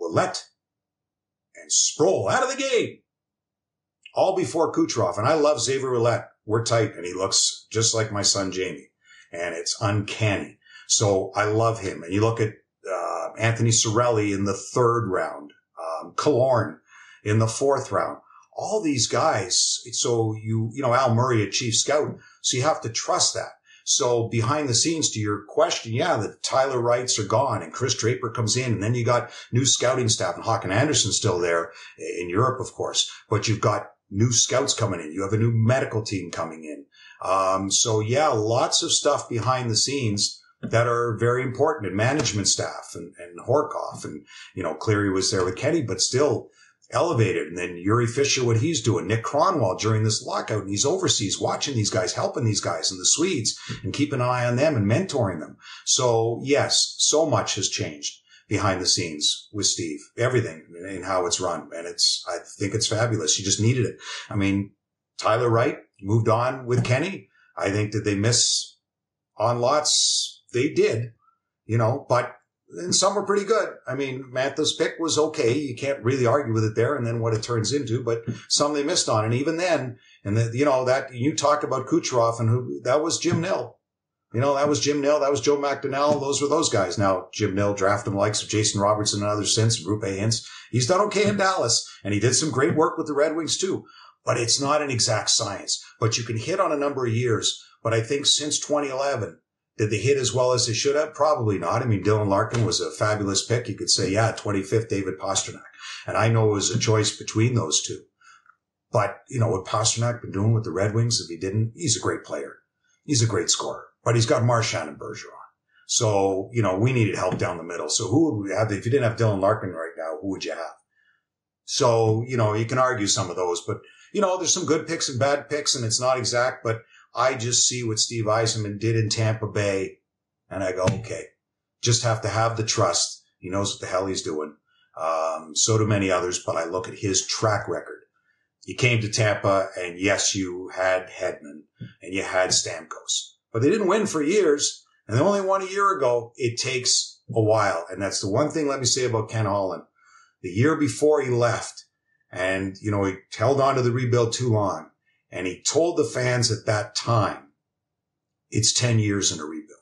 Ouellet, and Sproul out of the game. All before Kucherov. And I love Xavier Ouellet. We're tight and he looks just like my son Jamie. And it's uncanny. So I love him. And you look at uh, Anthony Cirelli in the third round, um, Killorn in the fourth round. All these guys. So you, you know, Al Murray, a chief scout. So you have to trust that. So behind the scenes to your question, yeah, the Tyler Wrights are gone and Chris Draper comes in and then you got new scouting staff and Håkan Andersson still there in Europe, of course, but you've got new scouts coming in. You have a new medical team coming in. Um, so yeah, lots of stuff behind the scenes that are very important and management staff and, and Horcoff and, you know, Cleary was there with Kenny, but still elevated. And then Jiri Fischer, what he's doing, Nick Kronwall during this lockout and he's overseas watching these guys, helping these guys and the Swedes and keeping an eye on them and mentoring them. So yes, so much has changed behind the scenes with Steve, everything and how it's run. And it's, I think it's fabulous. You just needed it. I mean, Tyler Wright moved on with Kenny. I think that they miss on lots. They did, you know, but and some were pretty good. I mean, Mantha's pick was okay. You can't really argue with it there and then what it turns into, but some they missed on. And even then, and the, you know, that you talk about Kucherov and who that was Jim Nill. You know, that was Jim Nill. That was Joe McDonnell. Those were those guys. Now, Jim Nill drafted the likes of Jason Robertson and others since, Roope Hintz. He's done okay in Dallas and he did some great work with the Red Wings too, but it's not an exact science, but you can hit on a number of years. But I think since 2011, did they hit as well as they should have? Probably not. I mean, Dylan Larkin was a fabulous pick. You could say, yeah, 25th David Pastrnak. And I know it was a choice between those two. But, you know, what Pastrnak been doing with the Red Wings, if he didn't, he's a great player. He's a great scorer. But he's got Marchand and Bergeron. So, you know, we needed help down the middle. So who would we have? If you didn't have Dylan Larkin right now, who would you have? So, you know, you can argue some of those, but, you know, there's some good picks and bad picks and it's not exact, but I just see what Steve Yzerman did in Tampa Bay and I go, okay, just have to have the trust. He knows what the hell he's doing. Um, so do many others, but I look at his track record. You came to Tampa and yes, you had Hedman and you had Stamkos, but they didn't win for years and they only won a year ago. It takes a while. And that's the one thing let me say about Ken Holland. The year before he left and, you know, he held on to the rebuild too long and he told the fans at that time, it's 10 years in a rebuild.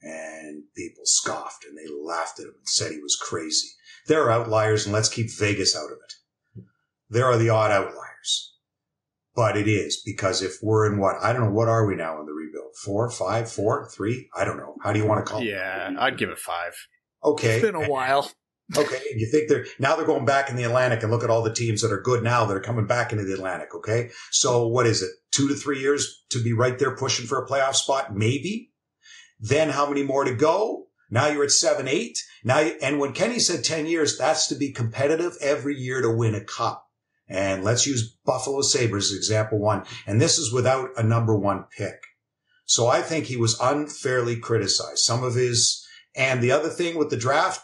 And people scoffed and they laughed at him and said he was crazy. There are outliers and let's keep Vegas out of it. There are the odd outliers. But it is because if we're in what, I don't know, what are we now in the rebuild? Four, five, four, three? I don't know. How do you want to call yeah, it? Yeah, I'd give it five. Okay. It's been a while. Okay. You think they're now they're going back in the Atlantic and look at all the teams that are good now that are coming back into the Atlantic. Okay. So what is it? Two to three years to be right there pushing for a playoff spot? Maybe. Then how many more to go? Now you're at seven, eight. Now, you, and when Kenny said 10 years, that's to be competitive every year to win a cup. And let's use Buffalo Sabres example one. And this is without a number one pick. So I think he was unfairly criticized. Some of his, and the other thing with the draft,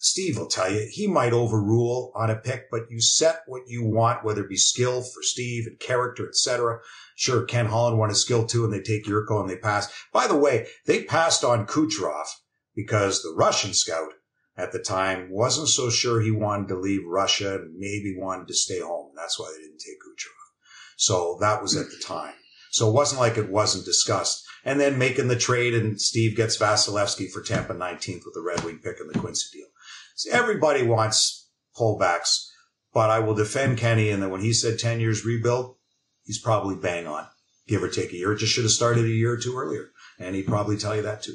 Steve will tell you he might overrule on a pick, but you set what you want, whether it be skill for Steve and character, etc. Sure, Ken Holland wanted skill too, and they take Jurco and they pass. By the way, they passed on Kucherov because the Russian scout at the time wasn't so sure he wanted to leave Russia and maybe wanted to stay home. That's why they didn't take Kucherov. So that was at the time. So it wasn't like it wasn't discussed. And then making the trade and Steve gets Vasilevskiy for Tampa 19th with the Red Wing pick and the Quincey deal. Everybody wants pullbacks, but I will defend Kenny and that when he said 10 years rebuild, he's probably bang on, give or take a year. It just should have started a year or two earlier. And he'd probably tell you that too.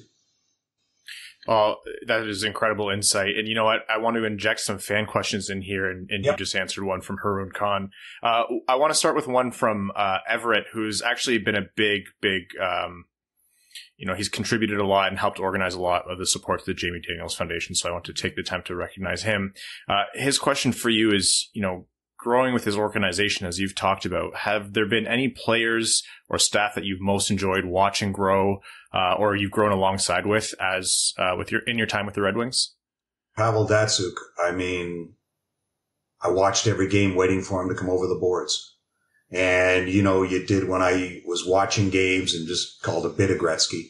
Oh, that is incredible insight. And you know what? I want to inject some fan questions in here, and, and yep. you just answered one from Harun Khan. Uh, I want to start with one from uh, Everett, who's actually been a big, big um, you know, he's contributed a lot and helped organize a lot of the support to the Jamie Daniels Foundation. So I want to take the time to recognize him. Uh, his question for you is, you know, growing with his organization, as you've talked about, have there been any players or staff that you've most enjoyed watching grow, uh, or you've grown alongside with as, uh, with your, in your time with the Red Wings? Pavel Datsyuk. I mean, I watched every game waiting for him to come over the boards. And, you know, you did when I was watching games and just called a bit of Gretzky,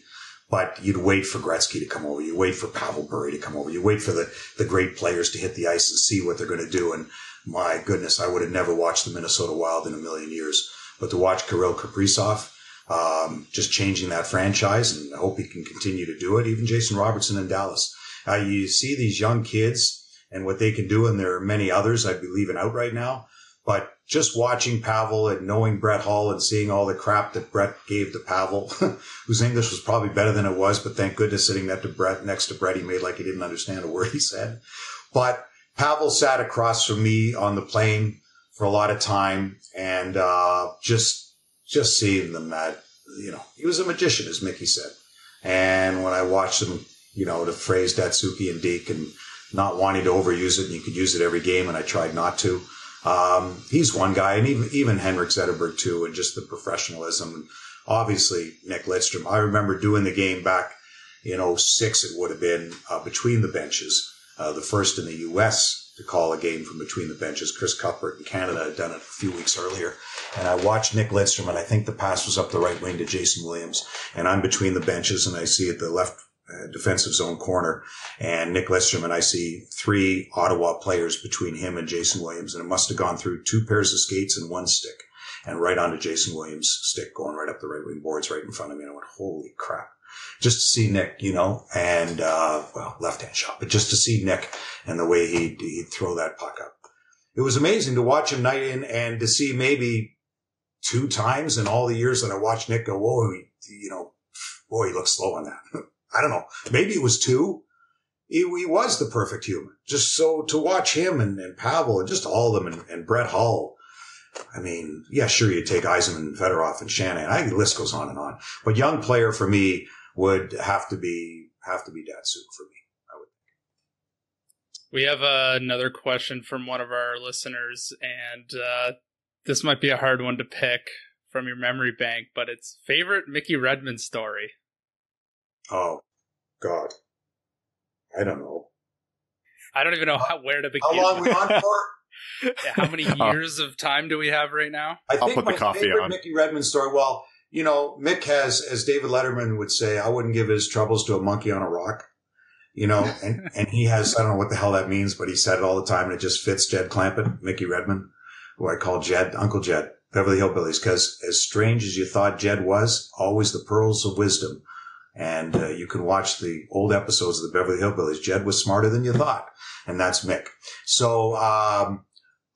but you'd wait for Gretzky to come over. You wait for Pavel Bure to come over. You wait for the, the great players to hit the ice and see what they're going to do. And my goodness, I would have never watched the Minnesota Wild in a million years, but to watch Kirill Kaprizov, um, just changing that franchise and I hope he can continue to do it. Even Jason Robertson in Dallas. Uh, you see these young kids and what they can do, and there are many others I'd be leaving out right now. But just watching Pavel and knowing Brett Hull and seeing all the crap that Brett gave to Pavel, [LAUGHS] whose English was probably better than it was, but thank goodness sitting next to Brett, next to Brett, he made like he didn't understand a word he said. But Pavel sat across from me on the plane for a lot of time and, uh, just, just seeing them that, you know, he was a magician, as Mickey said. And when I watched him, you know, the phrase Datsyukian Deke and not wanting to overuse it and you could use it every game and I tried not to. Um, he's one guy, and even even Henrik Zetterberg too, and just the professionalism. Obviously, Nick Lidstrom. I remember doing the game back in 06, It would have been uh, between the benches, uh, the first in the U.S. to call a game from between the benches. Chris Cuthbert in Canada had done it a few weeks earlier, and I watched Nick Lidstrom, and I think the pass was up the right wing to Jason Williams, and I'm between the benches, and I see at the left defensive zone corner. And Nick Lidstrom and I see three Ottawa players between him and Jason Williams. And it must have gone through two pairs of skates and one stick and right onto Jason Williams' stick going right up the right wing boards right in front of me. And I went, holy crap. Just to see Nick, you know, and, uh, well, left hand shot, but just to see Nick and the way he'd, he'd throw that puck up. It was amazing to watch him night in and to see maybe two times in all the years that I watched Nick go, whoa, you know, boy, he looks slow on that. [LAUGHS] I don't know. Maybe it was two. He, he was the perfect human. Just so to watch him and, and Pavel and just all of them and, and Brett Hull. I mean, yeah, sure, you'd take Yzerman, Fedorov, and Shannon. I the list goes on and on. But young player for me would have to be have to be Datsyuk for me. I would. We have uh, another question from one of our listeners, and uh, this might be a hard one to pick from your memory bank, but it's favorite Mickey Redmond story. Oh, God. I don't know. I don't even know how, where to begin. How long we on for? [LAUGHS] yeah, how many [LAUGHS] oh. years of time do we have right now? I I'll think put the coffee favorite on. Mickey Redmond story. Well, you know, Mick has, as David Letterman would say, I wouldn't give his troubles to a monkey on a rock. You know, [LAUGHS] and, and he has, I don't know what the hell that means, but he said it all the time and it just fits Jed Clampett, Mickey Redmond, who I call Jed, Uncle Jed, Beverly Hillbillies, because as strange as you thought Jed was, always the pearls of wisdom. And uh, you can watch the old episodes of the Beverly Hillbillies. Jed was smarter than you thought. And that's Mick. So, um,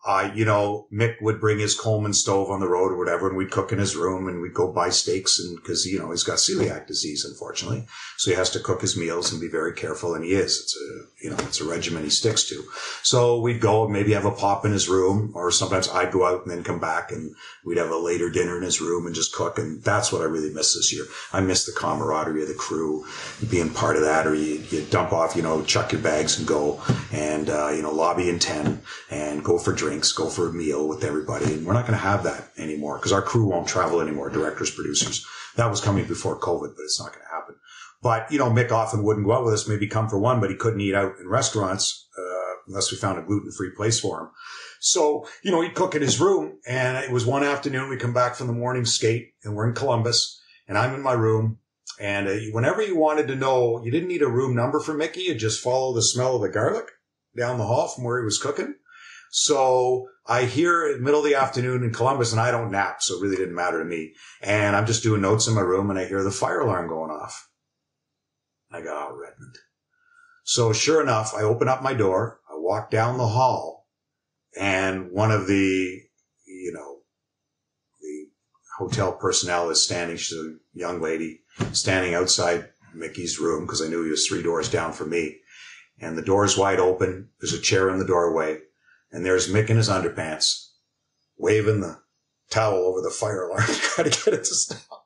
uh, you know, Mick would bring his Coleman stove on the road or whatever, and we'd cook in his room and we'd go buy steaks and cause, you know, he's got celiac disease, unfortunately. So he has to cook his meals and be very careful. And he is. It's a, you know, it's a regimen he sticks to. So we'd go and maybe have a pop in his room or sometimes I'd go out and then come back and we'd have a later dinner in his room and just cook. And that's what I really miss this year. I miss the camaraderie of the crew, being part of that, or you, you dump off, you know, chuck your bags and go and, uh, you know, lobby in 10 and go for drinks, go for a meal with everybody. And we're not going to have that anymore because our crew won't travel anymore, directors, producers. That was coming before COVID, but it's not going to happen. But, you know, Mick often wouldn't go out with us, maybe come for one, but he couldn't eat out in restaurants, uh, unless we found a gluten free place for him. So, you know, he'd cook in his room and it was one afternoon. We come back from the morning skate and we're in Columbus and I'm in my room. And uh, whenever you wanted to know, you didn't need a room number for Mickey. You just follow the smell of the garlic down the hall from where he was cooking. So I hear in middle of the afternoon in Columbus and I don't nap. So it really didn't matter to me. And I'm just doing notes in my room and I hear the fire alarm going off. I go, oh, Redmond. So sure enough, I open up my door. I walk down the hall and one of the, you know, the hotel personnel is standing. She's a young lady standing outside Mickey's room because I knew he was three doors down from me. And the door is wide open. There's a chair in the doorway and there's Mick in his underpants waving the towel over the fire alarm [LAUGHS] to try to get it to stop.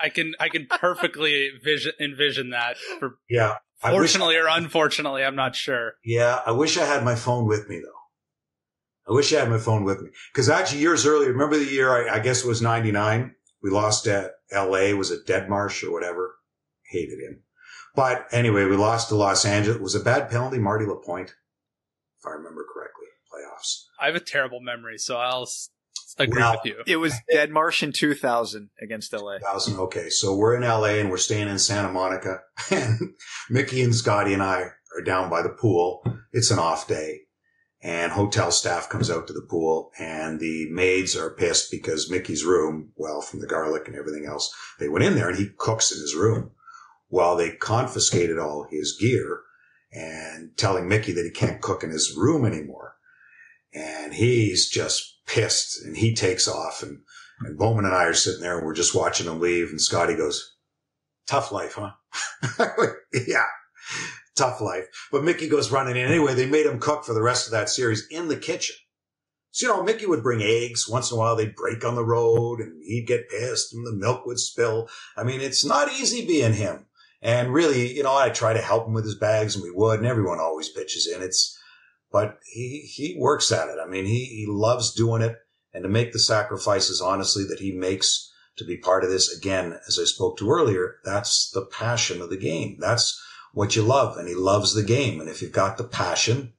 I can I can perfectly vision, envision that. For Yeah. I fortunately or unfortunately, I'm not sure. Yeah, I wish I had my phone with me though. I wish I had my phone with me because actually years earlier, remember the year I, I guess it was '99. We lost at L.A. Was it Deadmarsh or whatever? Hated him. But anyway, we lost to Los Angeles. It was a bad penalty, Marty Lapointe, if I remember correctly. Playoffs. I have a terrible memory, so I'll agree Well, with you. It was Deadmarsh in 2000 against LA. Thousand. Okay, so we're in L.A. and we're staying in Santa Monica, [LAUGHS] and Mickey and Scotty and I are down by the pool. It's an off day, and hotel staff comes out to the pool, and the maids are pissed because Mickey's room, well, from the garlic and everything else, they went in there and he cooks in his room. Well, they confiscated all his gear and telling Mickey that he can't cook in his room anymore. and he's just pissed and he takes off and, and Bowman and I are sitting there and we're just watching him leave and Scotty goes, tough life, huh? [LAUGHS] yeah, tough life. But Mickey goes running in. Anyway, they made him cook for the rest of that series in the kitchen. So, you know, Mickey would bring eggs. Once in a while, they'd break on the road and he'd get pissed and the milk would spill. I mean, it's not easy being him. And really, you know, I try to help him with his bags and we would, and everyone always pitches in. It's, but he, he works at it. I mean, he, he loves doing it and to make the sacrifices, honestly, that he makes to be part of this. Again, as I spoke to earlier, that's the passion of the game. That's what you love. And he loves the game. And if you've got the passion,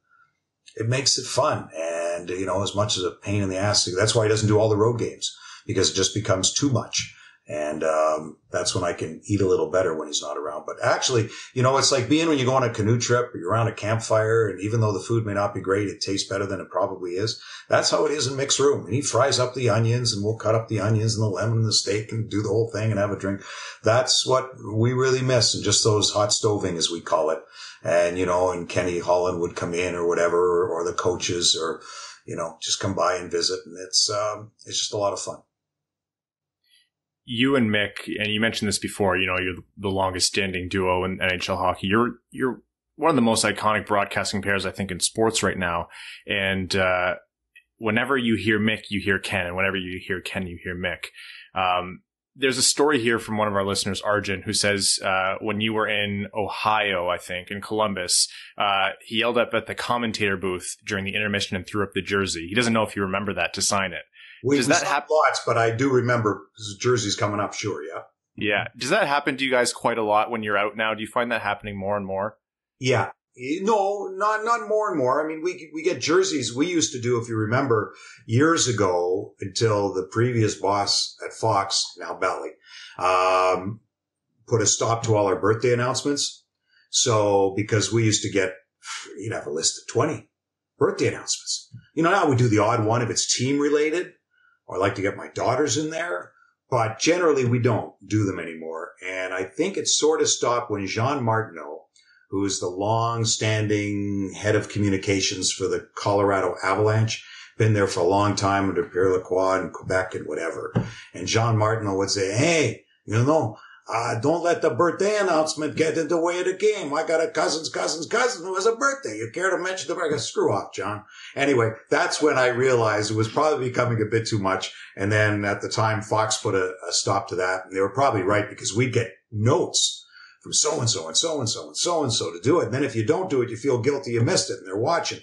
it makes it fun. And, you know, as much as a pain in the ass, that's why he doesn't do all the road games because it just becomes too much. And um, that's when I can eat a little better when he's not around. But actually, you know, it's like being when you go on a canoe trip or you're around a campfire, and even though the food may not be great, it tastes better than it probably is. That's how it is in mixed room. And he fries up the onions, and we'll cut up the onions and the lemon and the steak and do the whole thing and have a drink. That's what we really miss, and just those hot stoving, as we call it. And you know, and Kenny Holland would come in or whatever, or, or the coaches, or you know, just come by and visit, and it's um, it's just a lot of fun you and Mick, and you mentioned this before, you know, you're the longest standing duo in NHL hockey. You're, you're one of the most iconic broadcasting pairs, I think, in sports right now. And, uh, whenever you hear Mick, you hear Ken. And whenever you hear Ken, you hear Mick. Um, there's a story here from one of our listeners, Arjun, who says uh, when you were in Ohio, I think, in Columbus, uh, he yelled up at the commentator booth during the intermission and threw up the jersey. He doesn't know if you remember that to sign it. We, Does that happen? Lots, but I do remember jerseys coming up. Sure, yeah. Yeah. Does that happen to you guys quite a lot when you're out now? Do you find that happening more and more? Yeah. No, not not more and more. I mean, we we get jerseys. We used to do, if you remember, years ago until the previous boss at Fox, now Bally, um, put a stop to all our birthday announcements. So because we used to get, you'd have a list of twenty birthday announcements. You know, now we do the odd one if it's team related I like to get my daughters in there. But generally, we don't do them anymore. And I think it sort of stopped when Jean Martineau, who is the long-standing head of communications for the Colorado Avalanche, been there for a long time under Pierre Lacroix in Quebec and whatever. And Jean Martineau would say, Hey, you know, uh, don't let the birthday announcement get in the way of the game. I got a cousin's cousin's cousin who has a birthday. You care to mention the birthday? Screw off, John. Anyway, that's when I realized it was probably becoming a bit too much. And then at the time, Fox put a, a stop to that. And they were probably right because we'd get notes from so and so and so and so and so and so to do it. And then if you don't do it, you feel guilty you missed it and they're watching.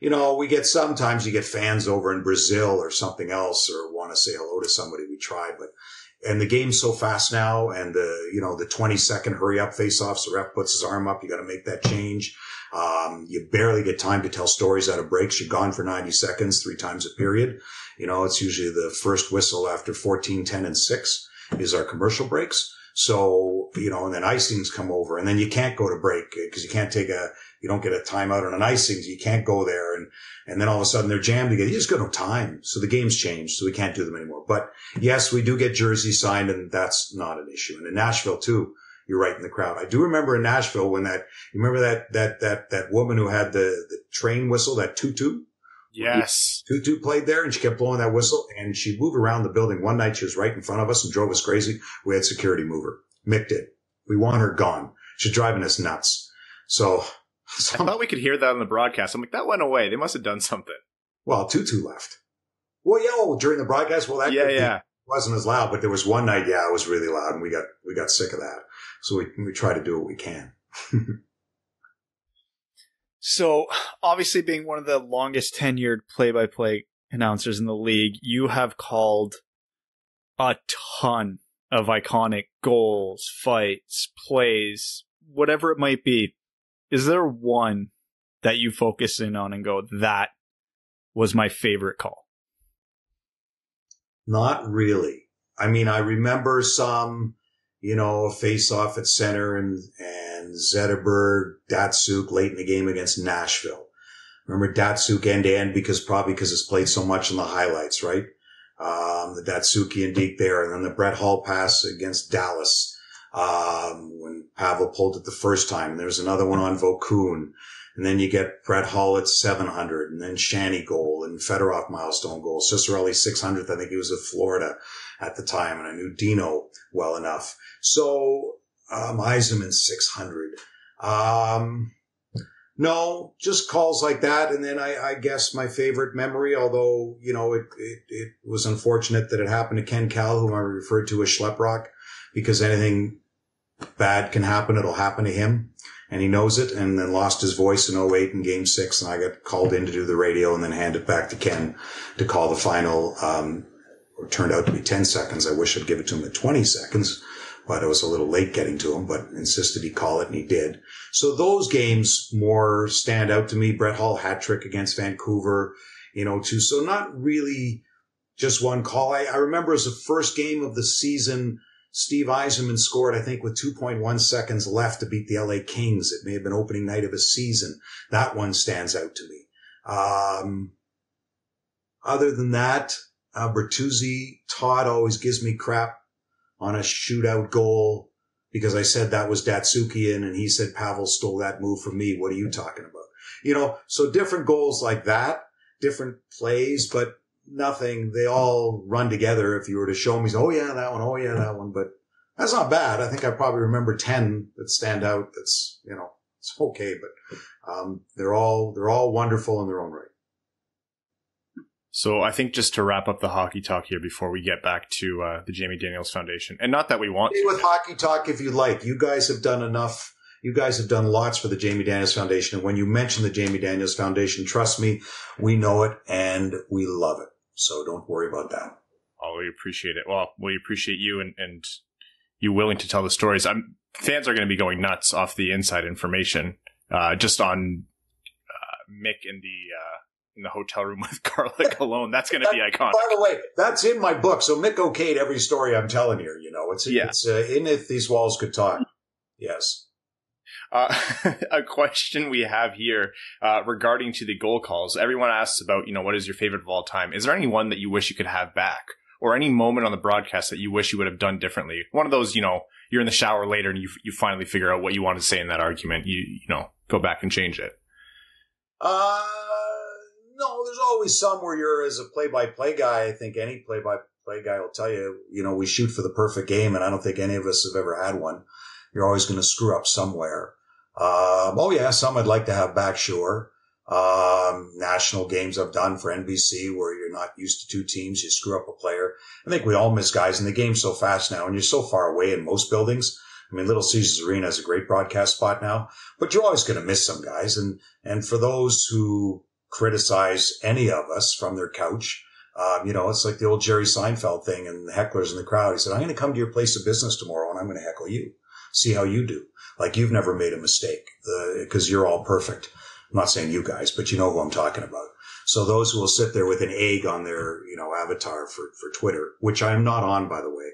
You know, we get sometimes you get fans over in Brazil or something else or want to say hello to somebody we tried, but and the game's so fast now and the, you know, the 20 second hurry up face offs, the ref puts his arm up. You got to make that change. Um, you barely get time to tell stories out of breaks. You're gone for 90 seconds, three times a period. You know, it's usually the first whistle after 14, 10 and six is our commercial breaks. So, you know, and then icings come over and then you can't go to break because you can't take a, you don't get a timeout on an icing. You can't go there. And, and then all of a sudden they're jammed together. You just got no time. So the game's changed. So we can't do them anymore. But yes, we do get jerseys signed and that's not an issue. And in Nashville too, you're right in the crowd. I do remember in Nashville when that, you remember that, that, that, that woman who had the, the train whistle, that tutu? Yes. Tutu played there and she kept blowing that whistle and she moved around the building. One night she was right in front of us and drove us crazy. We had security mover. Mick did. We want her gone. She's driving us nuts. So, [LAUGHS] so I thought we could hear that on the broadcast. I'm like, that went away. They must have done something. Well, Tutu left. Well, yeah, oh, during the broadcast. Well, that yeah, yeah. wasn't as loud, but there was one night, yeah, it was really loud and we got, we got sick of that. So we, we try to do what we can. [LAUGHS] So, obviously, being one of the longest tenured play by play announcers in the league, you have called a ton of iconic goals, fights, plays, whatever it might be. Is there one that you focus in on and go, that was my favorite call? Not really. I mean, I remember some, you know, face off at center and, and Zetterberg, Datsyuk late in the game against Nashville. Remember Datsyuk end to end because probably because it's played so much in the highlights, right? Um, the Datsyukian Deke there, and then the Brett Hull pass against Dallas um, when Pavel pulled it the first time. There was another one on Vokoun. And then you get Brett Hull at 700 and then Shanny goal and Fedorov milestone goal. Ciccarelli 600th. I think he was with Florida at the time and I knew Dino well enough. So, um, Yzerman 600. Um, no, just calls like that. And then I, I, guess my favorite memory, although, you know, it, it, it, was unfortunate that it happened to Ken Kal, whom I referred to as Schleprock, because anything bad can happen. It'll happen to him. And he knows it and then lost his voice in 08 in game six. And I got called in to do the radio and then handed back to Ken to call the final, um, turned out to be 10 seconds. I wish I'd give it to him at 20 seconds but I was a little late getting to him, but insisted he call it and he did. So those games more stand out to me. Brett Hull hat trick against Vancouver, know, too. So not really just one call. I, I remember as the first game of the season, Steve Yzerman scored, I think, with 2.1 seconds left to beat the LA Kings. It may have been opening night of a season. That one stands out to me. Um, other than that, uh, Bertuzzi, Todd always gives me crap on a shootout goal because I said that was Datsyukian and he said Pavel stole that move from me. What are you talking about? You know, so different goals like that, different plays, but nothing. They all run together. If you were to show me, oh yeah, that one. Oh yeah, that one. But that's not bad. I think I probably remember 10 that stand out. That's, you know, it's okay, but, um, they're all, they're all wonderful in their own right. So I think just to wrap up the hockey talk here before we get back to uh, the Jamie Daniels Foundation, and not that we want Stay with hockey talk if you like. You guys have done enough. You guys have done lots for the Jamie Daniels Foundation, and when you mention the Jamie Daniels Foundation, trust me, we know it and we love it. So don't worry about that. Oh, we appreciate it. Well, we appreciate you and, and you willing to tell the stories. I'm, fans are going to be going nuts off the inside information, uh, just on uh, Mick and the uh, in the hotel room [LAUGHS] with garlic alone. That's going to be iconic. By the way, that's in my book. So Mick okayed every story I'm telling here. You know, it's yeah. it's uh, in if these walls could talk. Yes. Uh, [LAUGHS] a question we have here uh, regarding to the goal calls. Everyone asks about, you know, what is your favorite of all time? Is there any one that you wish you could have back, or any moment on the broadcast that you wish you would have done differently? One of those, you know, you're in the shower later and you you finally figure out what you want to say in that argument. You you know, go back and change it. Uh no, there's always some where you're as a play-by-play guy. I think any play-by-play guy will tell you, you know, we shoot for the perfect game, and I don't think any of us have ever had one. You're always going to screw up somewhere. Um, oh yeah, some I'd like to have back, sure. Um, national games I've done for NBC where you're not used to two teams, you screw up a player. I think we all miss guys, and the game's so fast now, and you're so far away in most buildings. I mean, Little Caesars Arena is a great broadcast spot now, but you're always going to miss some guys. And, and for those who criticize any of us from their couch. Um, you know, it's like the old Jerry Seinfeld thing and the hecklers in the crowd. He said, I'm going to come to your place of business tomorrow and I'm going to heckle you. See how you do. Like you've never made a mistake because uh, you're all perfect. I'm not saying you guys, but you know who I'm talking about. So those who will sit there with an egg on their, you know, avatar for, for Twitter, which I am not on, by the way.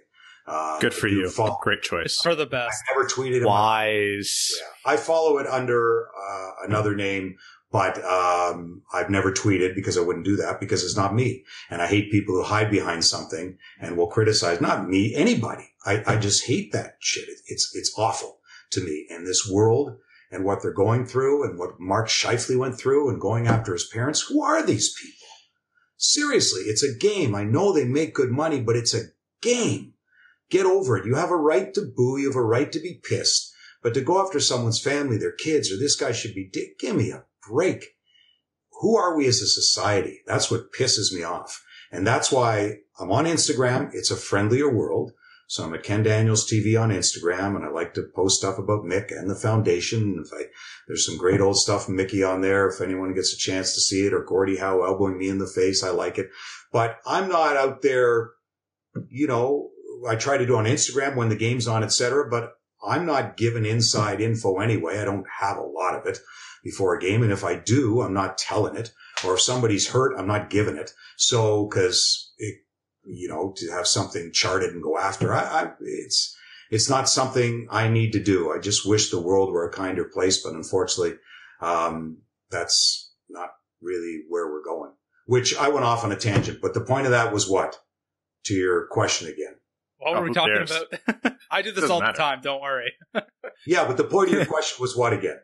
Uh, Good for you. Follow, Great choice. For the best. I never tweeted. Wise. Yeah. I follow it under uh, another name, but um, I've never tweeted because I wouldn't do that because it's not me. And I hate people who hide behind something and will criticize not me, anybody. I, I just hate that shit. It's it's awful to me. And this world and what they're going through and what Mark Scheifele went through and going after his parents. Who are these people? Seriously, it's a game. I know they make good money, but it's a game. Get over it. You have a right to boo. You have a right to be pissed. But to go after someone's family, their kids, or this guy should be, dick, give me a break. Who are we as a society? That's what pisses me off. And that's why I'm on Instagram. It's a friendlier world. So I'm at Ken Daniels TV on Instagram and I like to post stuff about Mick and the foundation. If I, there's some great old stuff from Mickey on there. If anyone gets a chance to see it or Gordie Howe elbowing me in the face, I like it. But I'm not out there, you know, I try to do on Instagram when the game's on, etc. But I'm not given inside info anyway. I don't have a lot of it before a game. And if I do, I'm not telling it. Or if somebody's hurt, I'm not giving it. So, cause it, you know, to have something charted and go after, I, I, it's, it's not something I need to do. I just wish the world were a kinder place, but unfortunately, um, that's not really where we're going, which I went off on a tangent. But the point of that was what? To your question again. What were oh, we talking cares? about? [LAUGHS] I do this all matter. the time. Don't worry. [LAUGHS] yeah, but the point of your [LAUGHS] question was what again?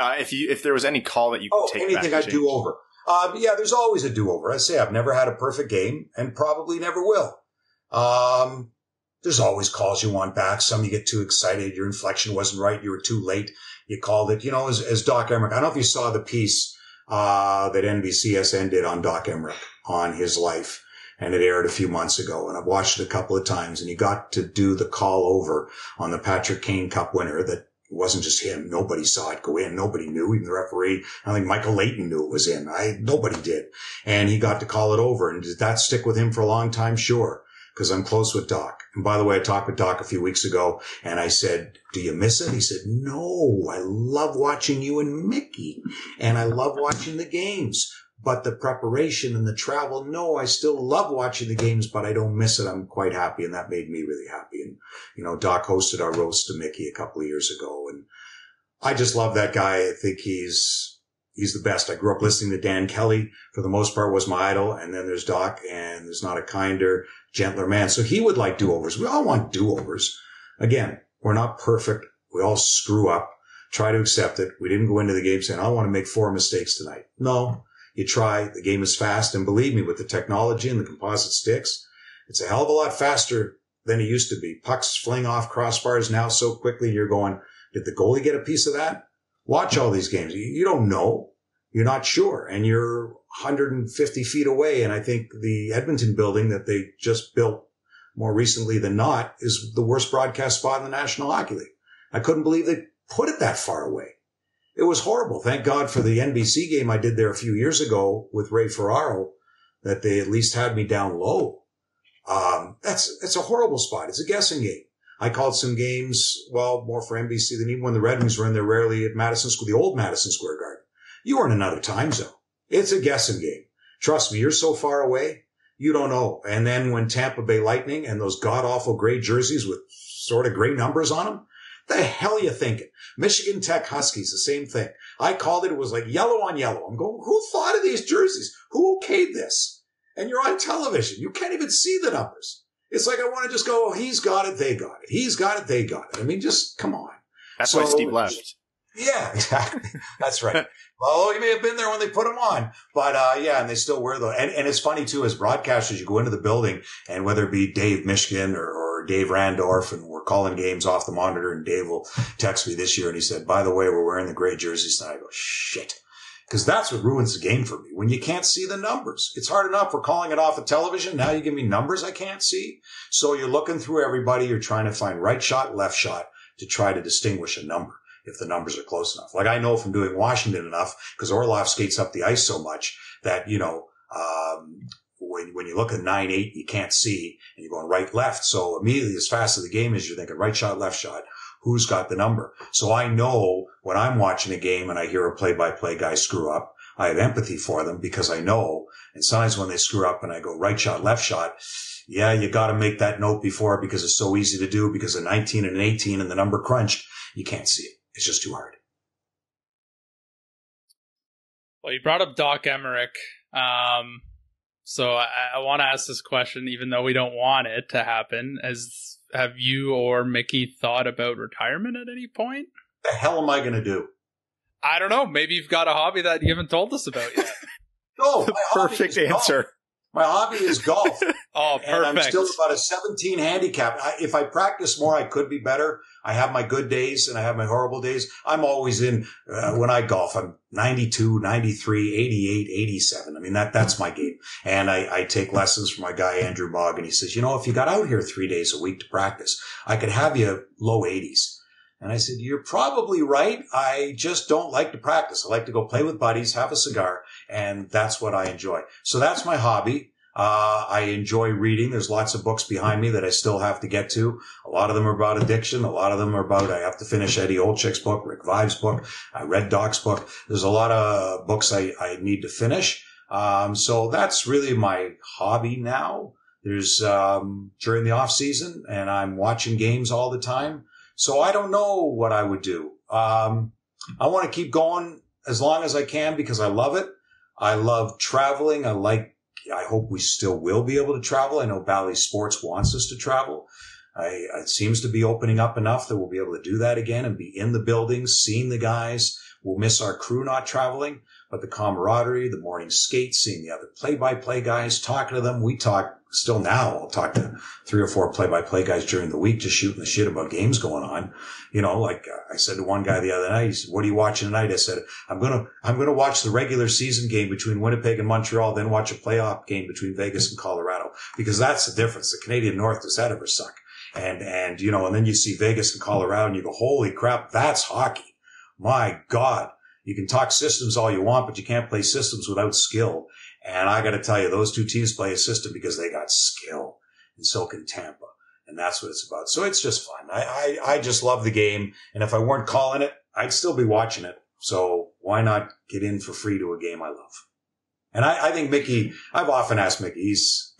Uh, if you if there was any call that you oh, could take anything I do over. Um, yeah, there's always a do over. I say I've never had a perfect game and probably never will. Um, there's always calls you want back. Some you get too excited. Your inflection wasn't right. You were too late. You called it, you know, as, as Doc Emrick. I don't know if you saw the piece, uh, that NBCSN did on Doc Emrick on his life and it aired a few months ago and I've watched it a couple of times and he got to do the call over on the Patrick Kane Cup winner that wasn't just him. Nobody saw it go in. Nobody knew. Even the referee. I think Michael Leighton knew it was in. I, nobody did. And he got to call it over. And did that stick with him for a long time? Sure. Cause I'm close with Doc. And by the way, I talked with Doc a few weeks ago and I said, do you miss it? He said, no, I love watching you and Mickey and I love watching the games but the preparation and the travel, no, I still love watching the games, but I don't miss it. I'm quite happy. And that made me really happy. And, you know, Doc hosted our roast to Mickey a couple of years ago. And I just love that guy. I think he's, he's the best. I grew up listening to Dan Kelly for the most part was my idol. And then there's Doc and there's not a kinder, gentler man. So he would like do overs. We all want do overs. Again, we're not perfect. We all screw up. Try to accept it. We didn't go into the game saying, I want to make four mistakes tonight. No, you try, the game is fast. And believe me, with the technology and the composite sticks, it's a hell of a lot faster than it used to be. Pucks fling off crossbars now so quickly. You're going, did the goalie get a piece of that? Watch all these games. You don't know. You're not sure. And you're 150 feet away. And I think the Edmonton building that they just built more recently than not is the worst broadcast spot in the National Hockey League. I couldn't believe they put it that far away. It was horrible. Thank God for the NBC game I did there a few years ago with Ray Ferraro that they at least had me down low. Um, that's, it's a horrible spot. It's a guessing game. I called some games, well, more for NBC than even when the Red Wings were in there rarely at Madison Square, the old Madison Square Garden. You were in another time zone. It's a guessing game. Trust me, you're so far away. You don't know. And then when Tampa Bay Lightning and those god awful gray jerseys with sort of gray numbers on them, the hell are you thinking? Michigan Tech Huskies, the same thing. I called it. It was like yellow on yellow. I'm going, who thought of these jerseys? Who okayed this? And you're on television. You can't even see the numbers. It's like I want to just go, oh, he's got it, they got it. He's got it, they got it. I mean, just come on. That's so, why Steve left. Yeah, [LAUGHS] exactly. That's right. [LAUGHS] well, he may have been there when they put him on, but uh, yeah, and they still wear those. And, and it's funny too, as broadcasters, you go into the building, and whether it be Dave Mishkin or, or Dave Randorf, and we're calling games off the monitor, and Dave will text me this year, and he said, "By the way, we're wearing the gray jerseys." And I go, "Shit." Because that's what ruins the game for me. When you can't see the numbers, it's hard enough. We're calling it off the television. Now you give me numbers I can't see. So you're looking through everybody. You're trying to find right shot, left shot to try to distinguish a number if the numbers are close enough. Like I know from doing Washington enough because Orlov skates up the ice so much that, you know, um, when, when you look at nine, eight, you can't see and you're going right, left. So immediately as fast as the game is, you're thinking right shot, left shot. Who's got the number? So I know when I'm watching a game and I hear a play by play guy screw up, I have empathy for them because I know. And sometimes when they screw up and I go right shot, left shot, yeah, you got to make that note before because it's so easy to do because a 19 and an 18 and the number crunched, you can't see it. It's just too hard. Well, you brought up Doc Emrick. Um, so I, I want to ask this question, even though we don't want it to happen. As have you or Mickey thought about retirement at any point? The hell am I going to do? I don't know. Maybe you've got a hobby that you haven't told us about yet. [LAUGHS] no, [LAUGHS] perfect answer. Golf. My hobby is golf. [LAUGHS] oh, perfect. And I'm still about a 17 handicap. I, if I practice more, I could be better. I have my good days and I have my horrible days. I'm always in, uh, when I golf, I'm 92, 93, 88, 87. I mean, that, that's my game. And I, I take lessons from my guy, Andrew Mogg, and he says, you know, if you got out here three days a week to practice, I could have you low 80s. And I said, you're probably right. I just don't like to practice. I like to go play with buddies, have a cigar, and that's what I enjoy. So that's my hobby. Uh, I enjoy reading. There's lots of books behind me that I still have to get to. A lot of them are about addiction. A lot of them are about, I have to finish Eddie Olczyk's book, Rick Vaive's book. I read Doc's book. There's a lot of books I, I need to finish. Um, so that's really my hobby now. There's, um, during the off season and I'm watching games all the time. So I don't know what I would do. Um, I want to keep going as long as I can because I love it. I love traveling. I like, I hope we still will be able to travel. I know Bally Sports wants us to travel. I, it seems to be opening up enough that we'll be able to do that again and be in the buildings, seeing the guys. We'll miss our crew not traveling, but the camaraderie, the morning skates, seeing the other play-by-play guys, talking to them. We talk still now. I'll talk to three or four play-by-play guys during the week, just shooting the shit about games going on. You know, like I said to one guy the other night, he said, what are you watching tonight? I said, I'm going to, I'm going to watch the regular season game between Winnipeg and Montreal, then watch a playoff game between Vegas and Colorado because that's the difference. The Canadian North does that ever suck? And, and, you know, and then you see Vegas and Colorado and you go, holy crap, that's hockey. My God. You can talk systems all you want, but you can't play systems without skill. And I got to tell you, those two teams play a system because they got skill and so can Tampa. And that's what it's about. So it's just fun. I, I, I just love the game. And if I weren't calling it, I'd still be watching it. So why not get in for free to a game I love? And I, I think Mickey, I've often asked Mickey, he's,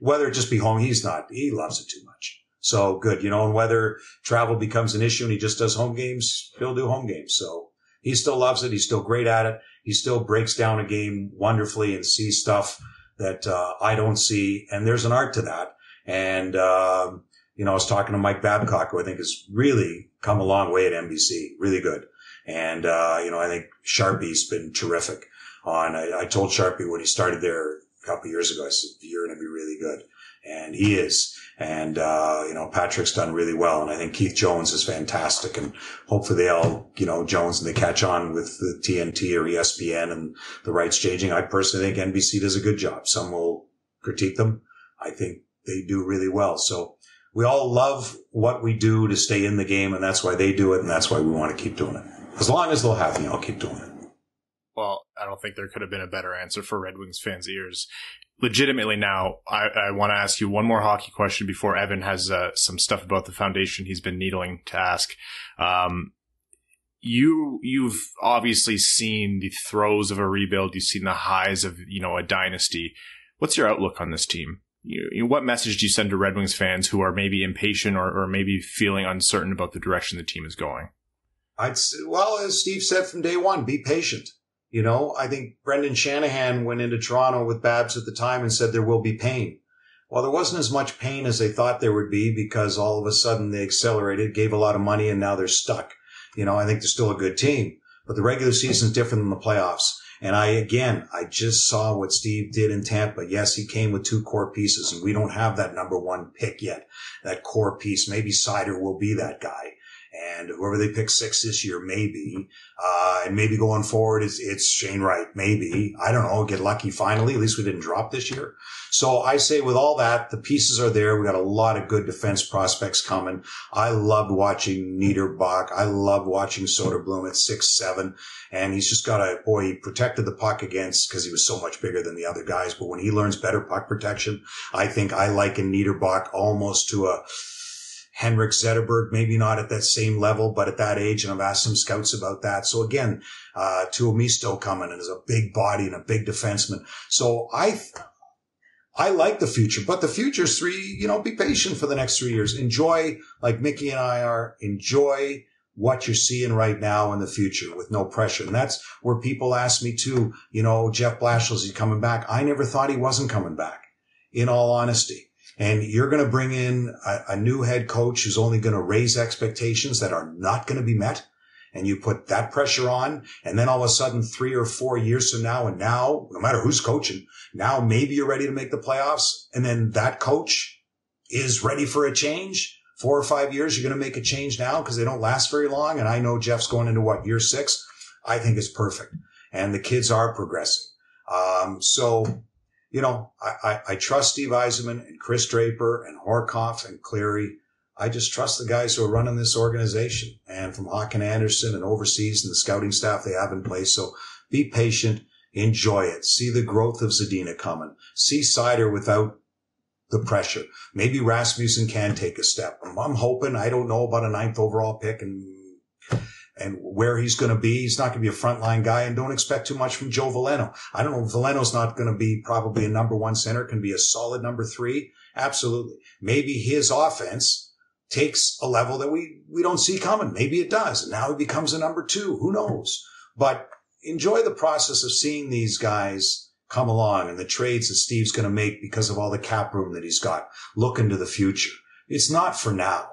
whether it just be home, he's not, he loves it too much. So good, you know, and whether travel becomes an issue and he just does home games, he'll do home games. So he still loves it. He's still great at it. He still breaks down a game wonderfully and sees stuff that uh, I don't see. And there's an art to that. And, um, you know, I was talking to Mike Babcock, who I think has really come a long way at NBC, really good. And, uh, you know, I think Sharpie's been terrific on, I, I told Sharpie when he started there a couple years ago, I said, you're going to be really good. And he is. And, uh, you know, Patrick's done really well. And I think Keith Jones is fantastic. And hopefully they all, you know, Jones and they catch on with the TNT or ESPN and the rights changing. I personally think NBC does a good job. Some will critique them. I think they do really well. So we all love what we do to stay in the game. And that's why they do it. And that's why we want to keep doing it. As long as they'll have me, I'll keep doing it. Well, I don't think there could have been a better answer for Red Wings fans' ears legitimately now, I, I want to ask you one more hockey question before Evan has uh, some stuff about the foundation he's been needling to ask. Um, you you've obviously seen the throes of a rebuild. You've seen the highs of you know a dynasty. What's your outlook on this team? You, you, what message do you send to Red Wings fans who are maybe impatient or, or maybe feeling uncertain about the direction the team is going? I'd well, as Steve said from day one, be patient. You know, I think Brendan Shanahan went into Toronto with Babs at the time and said there will be pain. Well, there wasn't as much pain as they thought there would be because all of a sudden they accelerated, gave a lot of money, and now they're stuck. You know, I think they're still a good team, but the regular season is different than the playoffs. And I, again, I just saw what Steve did in Tampa. Yes, he came with two core pieces and we don't have that number one pick yet. That core piece. Maybe Seider will be that guy and whoever they pick six this year, maybe, uh, and maybe going forward, it's, it's Shane Wright, maybe. I don't know, get lucky finally. At least we didn't drop this year. So I say with all that, the pieces are there. We got a lot of good defense prospects coming. I loved watching Niederbach. I loved watching Soderblom at six, seven. And he's just got a, boy, he protected the puck against because he was so much bigger than the other guys. But when he learns better puck protection, I think I liken Niederbach almost to a, Henrik Zetterberg, maybe not at that same level, but at that age. And I've asked some scouts about that. So again, uh, Tuomisto coming and is a big body and a big defenseman. So I, I like the future, but the future's three, you know, be patient for the next three years. Enjoy, like Mickey and I are, enjoy what you're seeing right now in the future with no pressure. And that's where people ask me too, you know, Jeff Blashill, is he coming back? I never thought he wasn't coming back, in all honesty and you're going to bring in a, a new head coach who's only going to raise expectations that are not going to be met. And you put that pressure on. And then all of a sudden, three or four years from now, and now, no matter who's coaching, now maybe you're ready to make the playoffs. And then that coach is ready for a change. Four or five years, you're going to make a change now because they don't last very long. And I know Jeff's going into what year six. I think it's perfect. And the kids are progressing. Um, so you know, I, I, I, trust Steve Yzerman and Kris Draper and Horcoff and Cleary. I just trust the guys who are running this organization and from Håkan Andersson and overseas and the scouting staff they have in place. So be patient, enjoy it, see the growth of Zadina coming, see Seider without the pressure. Maybe Rasmussen can take a step. I'm, I'm hoping, I don't know about a ninth overall pick and and where he's going to be. He's not going to be a frontline guy and don't expect too much from Joe Veleno. I don't know. Veleno's not going to be probably a number one center, can be a solid number three. Absolutely. Maybe his offense takes a level that we, we don't see coming. Maybe it does. And now he becomes a number two. Who knows? But enjoy the process of seeing these guys come along and the trades that Steve's going to make because of all the cap room that he's got. Look into the future. It's not for now.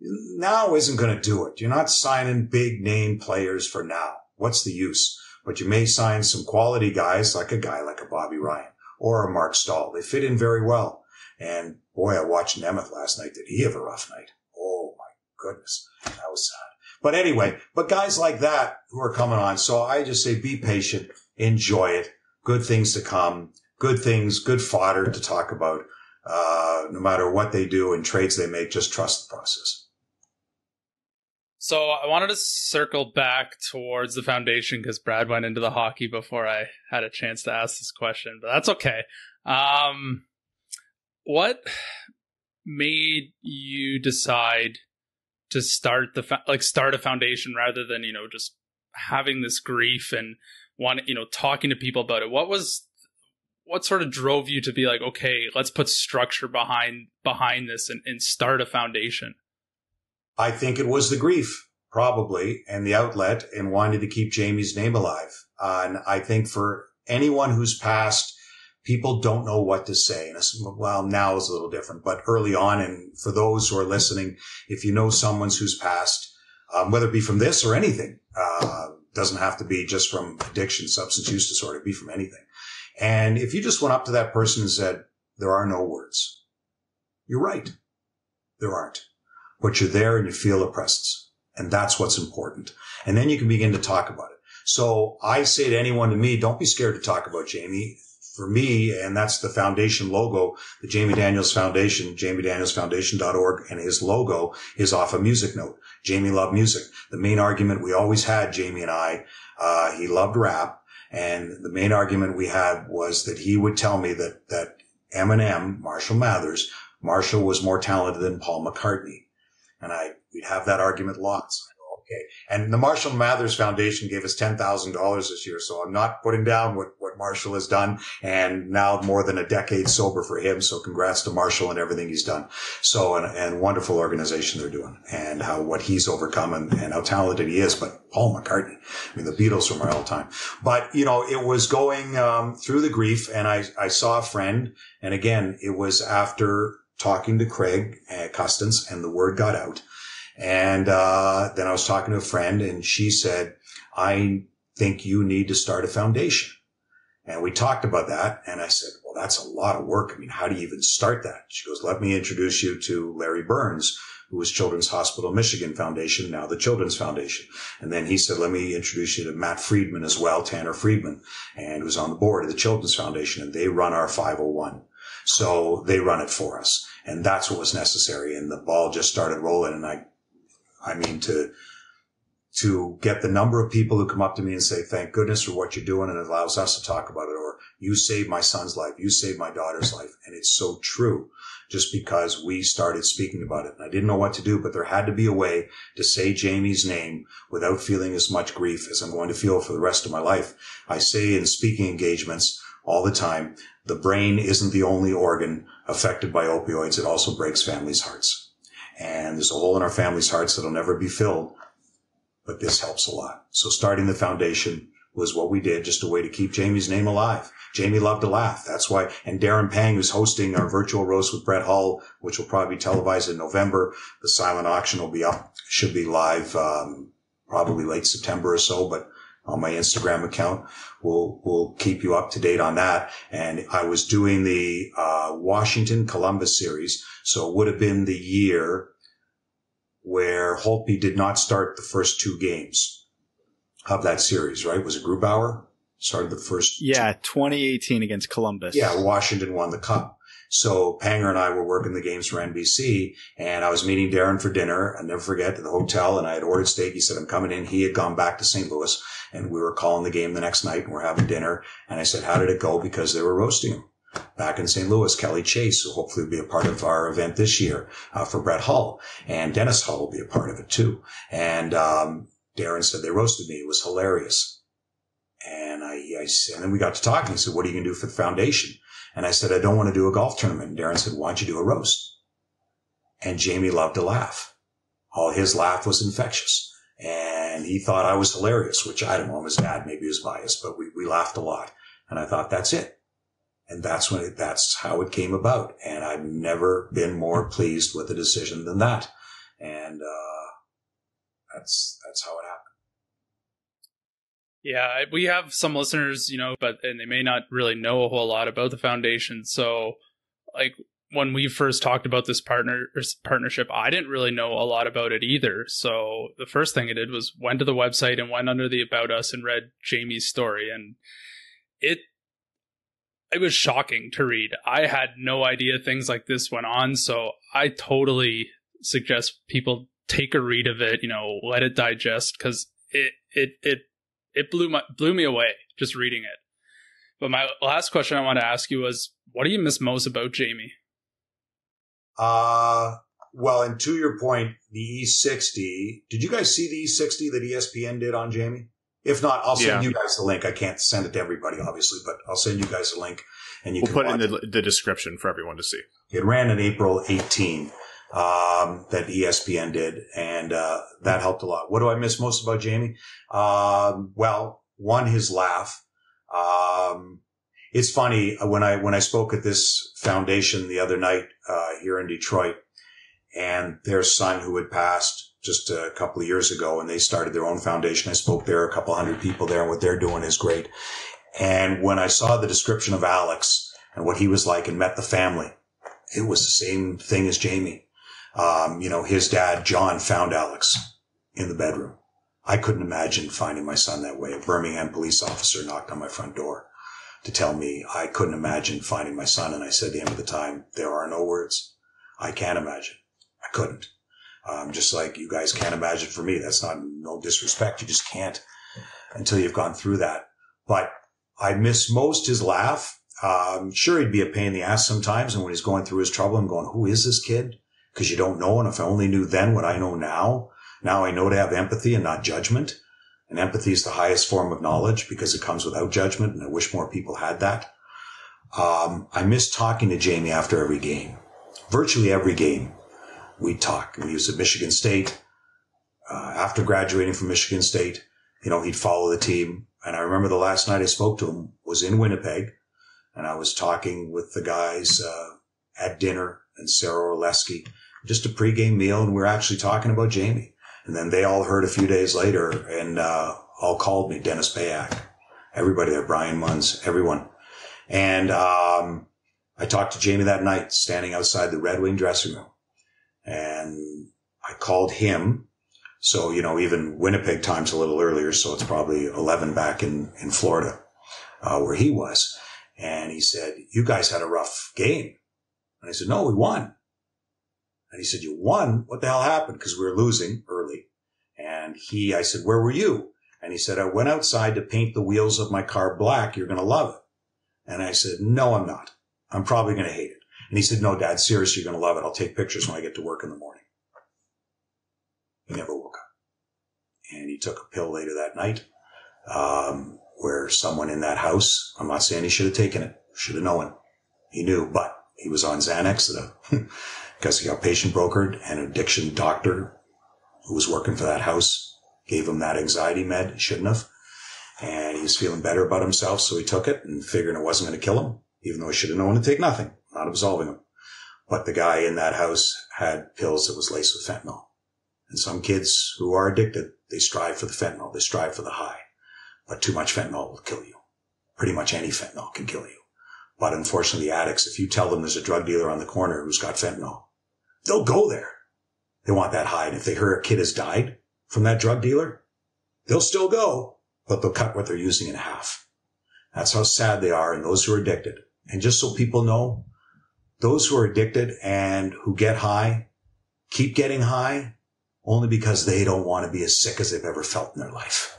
Now isn't going to do it. You're not signing big name players for now. What's the use? But you may sign some quality guys like a guy like a Bobby Ryan or a Mark Staal. They fit in very well. And boy, I watched Nemeth last night. Did he have a rough night? Oh my goodness. That was sad. But anyway, but guys like that who are coming on. So I just say be patient, enjoy it. Good things to come, good things, good fodder to talk about. Uh, no matter what they do and trades they make, just trust the process. So I wanted to circle back towards the foundation because Brad went into the hockey before I had a chance to ask this question, but that's okay. Um, what made you decide to start the like start a foundation rather than you know just having this grief and want you know talking to people about it? What was what sort of drove you to be like, okay, let's put structure behind behind this and, and start a foundation? I think it was the grief, probably, and the outlet and wanting to keep Jamie's name alive. Uh, and I think for anyone who's passed, people don't know what to say. And well, now is a little different, but early on, and for those who are listening, if you know someone who's passed, um, whether it be from this or anything, uh, doesn't have to be just from addiction, substance use disorder, be from anything. And if you just went up to that person and said, there are no words, you're right. There aren't but you're there and you feel the presence. And that's what's important. And then you can begin to talk about it. So I say to anyone to me, don't be scared to talk about Jamie. For me, and that's the foundation logo, the Jamie Daniels Foundation, jamiedanielsfoundation.org, and his logo is off a music note. Jamie loved music. The main argument we always had, Jamie and I, uh, he loved rap. And the main argument we had was that he would tell me that, that Eminem, Marshall Mathers, Marshall was more talented than Paul McCartney. And I, we'd have that argument lots. Okay. And the Marshall Mathers Foundation gave us $10,000 this year. So I'm not putting down what, what Marshall has done and now more than a decade sober for him. So congrats to Marshall and everything he's done. So, and, and wonderful organization they're doing and how, what he's overcome and, and how talented he is. But Paul McCartney, I mean, the Beatles were my all time, but you know, it was going, um, through the grief and I, I saw a friend and again, it was after talking to Craig uh, Custance and the word got out. And, uh, then I was talking to a friend and she said, I think you need to start a foundation. And we talked about that. And I said, well, that's a lot of work. I mean, how do you even start that? She goes, let me introduce you to Larry Burns, who was Children's Hospital Michigan Foundation, now the Children's Foundation. And then he said, let me introduce you to Matt Friedman as well, Tanner Friedman, and who's on the board of the Children's Foundation. And they run our 501. So they run it for us. And that's what was necessary. And the ball just started rolling. And I, I mean, to, to get the number of people who come up to me and say, thank goodness for what you're doing. And it allows us to talk about it. Or you saved my son's life. You saved my daughter's life. And it's so true just because we started speaking about it. And I didn't know what to do, but there had to be a way to say Jamie's name without feeling as much grief as I'm going to feel for the rest of my life. I say in speaking engagements all the time, the brain isn't the only organ affected by opioids. It also breaks families' hearts. And there's a hole in our families' hearts that'll never be filled, but this helps a lot. So starting the foundation was what we did, just a way to keep Jamie's name alive. Jamie loved to laugh. That's why, and Darren Pang, who's hosting our virtual roast with Brett Hull, which will probably be televised in November. The silent auction will be up, should be live, um, probably late September or so, but on my Instagram account. We'll, we'll keep you up to date on that. And I was doing the, uh, Washington Columbus series. So it would have been the year where Holtby did not start the first two games of that series, right? Was it Grubauer? Started the first. Yeah, 2018 against Columbus. Yeah, Washington won the cup. So Panger and I were working the games for NBC and I was meeting Darren for dinner. I never forget at the hotel and I had ordered steak. He said, I'm coming in. He had gone back to St. Louis and we were calling the game the next night and we're having dinner. And I said, how did it go? Because they were roasting him back in St. Louis, Kelly Chase, who hopefully will be a part of our event this year uh, for Brett Hull, and Dennis Hull will be a part of it too. And um, Darren said they roasted me. It was hilarious. And I, I said, and then we got to talking. He said, "What are you going to do for the foundation?" And I said, "I don't want to do a golf tournament." And Darren said, "Why don't you do a roast?" And Jamie loved to laugh. All his laugh was infectious. And he thought I was hilarious, which I don't know. His dad maybe was biased, but we, we laughed a lot. And I thought, that's it. And that's when it, that's how it came about. And I've never been more pleased with the decision than that. And, uh, that's, that's how it happened. Yeah, we have some listeners, you know, but and they may not really know a whole lot about the foundation. So, like when we first talked about this partner partnership, I didn't really know a lot about it either. So the first thing I did was went to the website and went under the about us and read Jamie's story, and it it was shocking to read. I had no idea things like this went on, so I totally suggest people take a read of it. You know, let it digest because it it it it blew my blew me away just reading it. But my last question I want to ask you was, what do you miss most about Jamie? Uh, well, and to your point, the E60, did you guys see the E60 that ESPN did on Jamie? If not, I'll send yeah. you guys the link. I can't send it to everybody, obviously, but I'll send you guys a link and you we'll put it in the, the, description for everyone to see. It ran in April 18, um, that ESPN did. And, uh, that helped a lot. What do I miss most about Jamie? Um, well, one, his laugh. Um, it's funny uh, when I when I spoke at this foundation the other night uh, here in Detroit, and their son who had passed just a couple of years ago, and they started their own foundation. I spoke there, a couple hundred people there, and what they're doing is great. And when I saw the description of Alex and what he was like, and met the family, it was the same thing as Jamie. Um, you know, his dad John found Alex in the bedroom. I couldn't imagine finding my son that way. A Birmingham police officer knocked on my front door to tell me I couldn't imagine finding my son. And I said to him at the time, there are no words. I can't imagine. I couldn't. Um, just like you guys can't imagine for me. That's not no disrespect. You just can't until you've gone through that. But I miss most his laugh. Um, sure, he'd be a pain in the ass sometimes. And when he's going through his trouble, I'm going, who is this kid? Cause you don't know. And if I only knew then what I know now, now I know to have empathy and not judgment. And empathy is the highest form of knowledge because it comes without judgment. And I wish more people had that. Um, I miss talking to Jamie after every game. Virtually every game we talk. We was at Michigan State. Uh, after graduating from Michigan State, you know, he'd follow the team. And I remember the last night I spoke to him was in Winnipeg and I was talking with the guys, uh, at dinner and Sara Orlesky, just a pregame meal. And we are actually talking about Jamie. And then they all heard a few days later and, uh, all called me Dennis Beyak, everybody there, Brian Munz, everyone. And, um, I talked to Jamie that night standing outside the Red Wing dressing room and I called him. So, you know, even Winnipeg time's a little earlier. So it's probably 11 back in, in Florida, uh, where he was. And he said, you guys had a rough game. And I said, no, we won. And he said, you won? What the hell happened? Cause we were losing early. And he, I said, where were you? And he said, I went outside to paint the wheels of my car black. You're going to love it. And I said, no, I'm not. I'm probably going to hate it. And he said, no, dad, seriously, you're going to love it. I'll take pictures when I get to work in the morning. He never woke up. And he took a pill later that night, um, where someone in that house, I'm not saying he should have taken it, should have known. He knew, but he was on Xanax, [LAUGHS] because he got patient brokered and an addiction doctor who was working for that house gave him that anxiety med, shouldn't have. And he was feeling better about himself. So he took it and figuring it wasn't going to kill him, even though he should have known to take nothing, not absolving him. But the guy in that house had pills that was laced with fentanyl. And some kids who are addicted, they strive for the fentanyl. They strive for the high, but too much fentanyl will kill you. Pretty much any fentanyl can kill you. But unfortunately, addicts, if you tell them there's a drug dealer on the corner who's got fentanyl, they'll go there. They want that high. And if they hear a kid has died from that drug dealer, they'll still go, but they'll cut what they're using in half. That's how sad they are and those who are addicted. And just so people know, those who are addicted and who get high keep getting high only because they don't want to be as sick as they've ever felt in their life.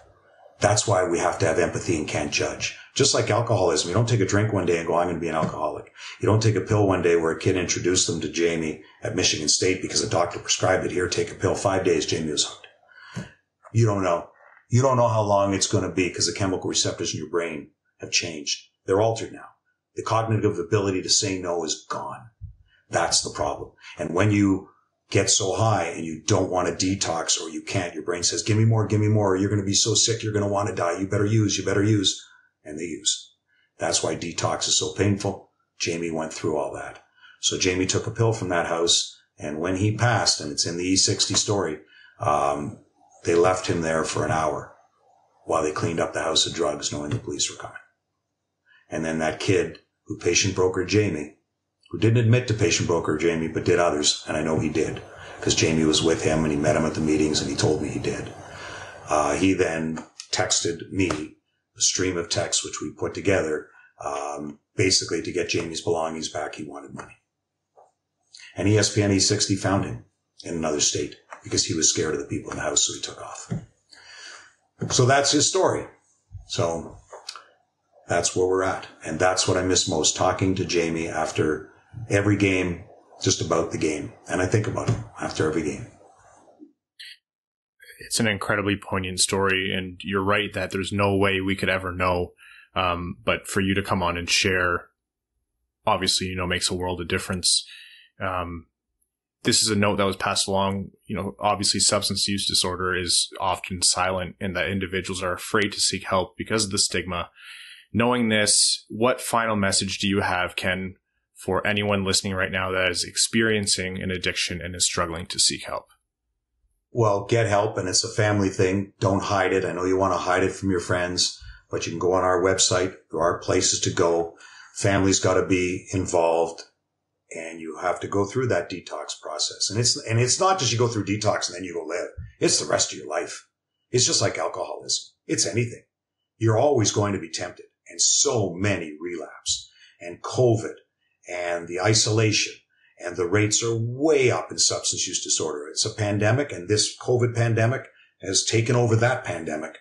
That's why we have to have empathy and can't judge. Just like alcoholism, you don't take a drink one day and go, I'm going to be an alcoholic. You don't take a pill one day where a kid introduced them to Jamie at Michigan State because a doctor prescribed it. Here, take a pill. Five days, Jamie was hooked. You don't know. You don't know how long it's going to be because the chemical receptors in your brain have changed. They're altered now. The cognitive ability to say no is gone. That's the problem. And when you get so high and you don't want to detox or you can't, your brain says, give me more, give me more. You're going to be so sick. You're going to want to die. You better use, you better use and they use. That's why detox is so painful. Jamie went through all that. So Jamie took a pill from that house. And when he passed, and it's in the E60 story, um, they left him there for an hour while they cleaned up the house of drugs, knowing the police were coming. And then that kid who patient broker Jamie, who didn't admit to patient broker Jamie, but did others, and I know he did, because Jamie was with him and he met him at the meetings and he told me he did. Uh, he then texted me a stream of texts which we put together, um, basically to get Jamie's belongings back. He wanted money. And ESPN E60 found him in another state because he was scared of the people in the house, so he took off. So that's his story. So that's where we're at. And that's what I miss most, talking to Jamie after every game, just about the game. And I think about him after every game. It's an incredibly poignant story. And you're right that there's no way we could ever know. Um, but for you to come on and share, obviously, you know, makes a world of difference. Um, this is a note that was passed along. You know, obviously substance use disorder is often silent and that individuals are afraid to seek help because of the stigma. Knowing this, what final message do you have, Ken, for anyone listening right now that is experiencing an addiction and is struggling to seek help? Well, get help and it's a family thing. Don't hide it. I know you want to hide it from your friends, but you can go on our website. There are places to go. Family's got to be involved and you have to go through that detox process. And it's, and it's not just you go through detox and then you go live. It's the rest of your life. It's just like alcoholism. It's anything. You're always going to be tempted and so many relapse and COVID and the isolation and the rates are way up in substance use disorder. It's a pandemic and this COVID pandemic has taken over that pandemic,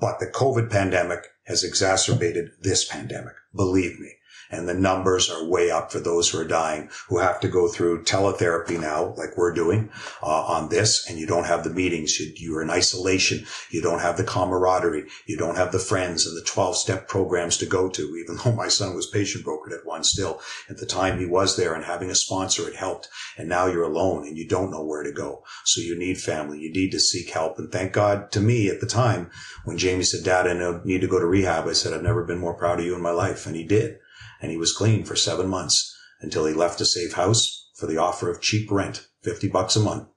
but the COVID pandemic has exacerbated this pandemic. Believe me and the numbers are way up for those who are dying who have to go through teletherapy now, like we're doing uh, on this, and you don't have the meetings. You, you're in isolation. You don't have the camaraderie. You don't have the friends and the 12 step programs to go to, [LAUGHS] even though my son was patient brokered at one still. At the time he was there and having a sponsor, it helped. And now you're alone and you don't know where to go. So you need family. You need to seek help. And thank God to me at the time when Jamie said, dad, I need to go to rehab. I said, I've never been more proud of you in my life. And he did and he was clean for seven months until he left a safe house for the offer of cheap rent, 50 bucks a month,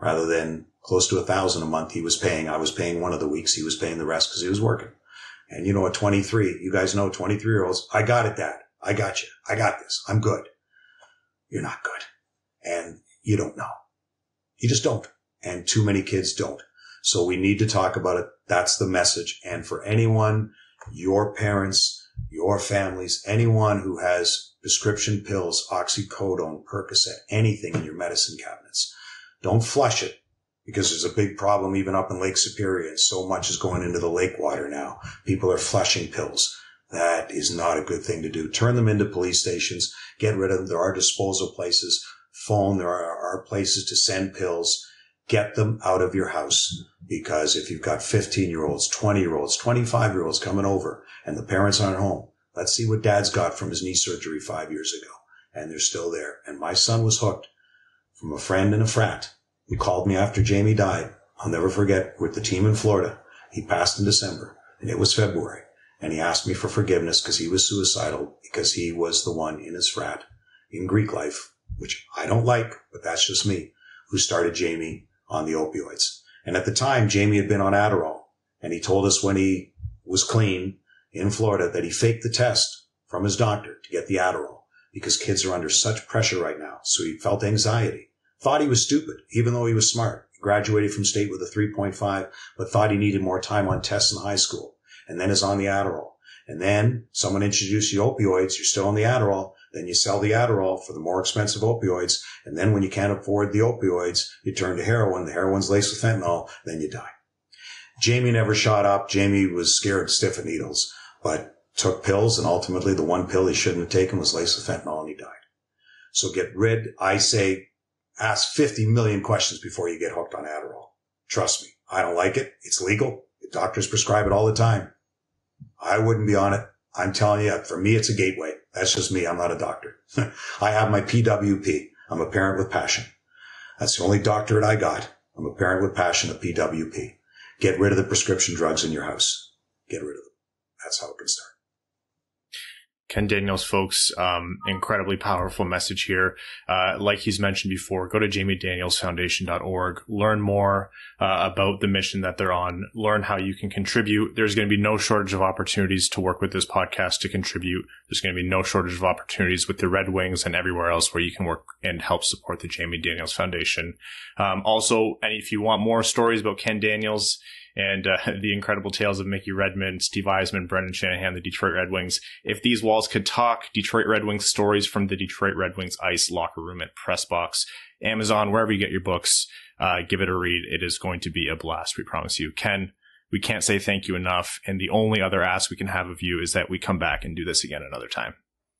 rather than close to a thousand a month he was paying. I was paying one of the weeks. He was paying the rest because he was working. And you know, at 23, you guys know 23 year olds, I got it, dad. I got you. I got this. I'm good. You're not good. And you don't know. You just don't. And too many kids don't. So we need to talk about it. That's the message. And for anyone, your parents, your families, anyone who has prescription pills, oxycodone, Percocet, anything in your medicine cabinets. Don't flush it because there's a big problem even up in Lake Superior and so much is going into the lake water now. People are flushing pills. That is not a good thing to do. Turn them into police stations. Get rid of them. There are disposal places. Phone. There are, are places to send pills. Get them out of your house because if you've got 15 year olds, 20 year olds, 25 year olds coming over and the parents aren't home, let's see what dad's got from his knee surgery five years ago. And they're still there. And my son was hooked from a friend in a frat who called me after Jamie died. I'll never forget with the team in Florida. He passed in December and it was February. And he asked me for forgiveness because he was suicidal because he was the one in his frat in Greek life, which I don't like, but that's just me, who started Jamie on the opioids. And at the time, Jamie had been on Adderall and he told us when he was clean in Florida that he faked the test from his doctor to get the Adderall because kids are under such pressure right now. So he felt anxiety, thought he was stupid, even though he was smart. He graduated from state with a 3.5, but thought he needed more time on tests in high school and then is on the Adderall. And then someone introduced you opioids. You're still on the Adderall. Then you sell the Adderall for the more expensive opioids. And then when you can't afford the opioids, you turn to heroin. The heroin's laced with fentanyl. Then you die. Jamie never shot up. Jamie was scared stiff of needles, but took pills. And ultimately the one pill he shouldn't have taken was laced with fentanyl and he died. So get rid. I say ask 50 million questions before you get hooked on Adderall. Trust me. I don't like it. It's legal. Doctors prescribe it all the time. I wouldn't be on it. I'm telling you, for me, it's a gateway. That's just me. I'm not a doctor. [LAUGHS] I have my PWP. I'm a parent with passion. That's the only doctorate I got. I'm a parent with passion, a PWP. Get rid of the prescription drugs in your house. Get rid of them. That's how it can start. Ken Daniels, folks, um, incredibly powerful message here. Uh, like he's mentioned before, go to jamiedanielsfoundation.org, learn more uh, about the mission that they're on, learn how you can contribute. There's going to be no shortage of opportunities to work with this podcast to contribute. There's going to be no shortage of opportunities with the Red Wings and everywhere else where you can work and help support the Jamie Daniels Foundation. Um, also, and if you want more stories about Ken Daniels, and uh, [LAUGHS] the incredible tales of Mickey Redmond, Steve Yzerman, Brendan Shanahan, the Detroit Red Wings. If these walls could talk, Detroit Red Wings stories from the Detroit Red Wings ice locker room at Pressbox, Amazon, wherever you get your books, uh, give it a read. It is going to be a blast. We promise you. Ken, we can't say thank you enough. And the only other ask we can have of you is that we come back and do this again another time.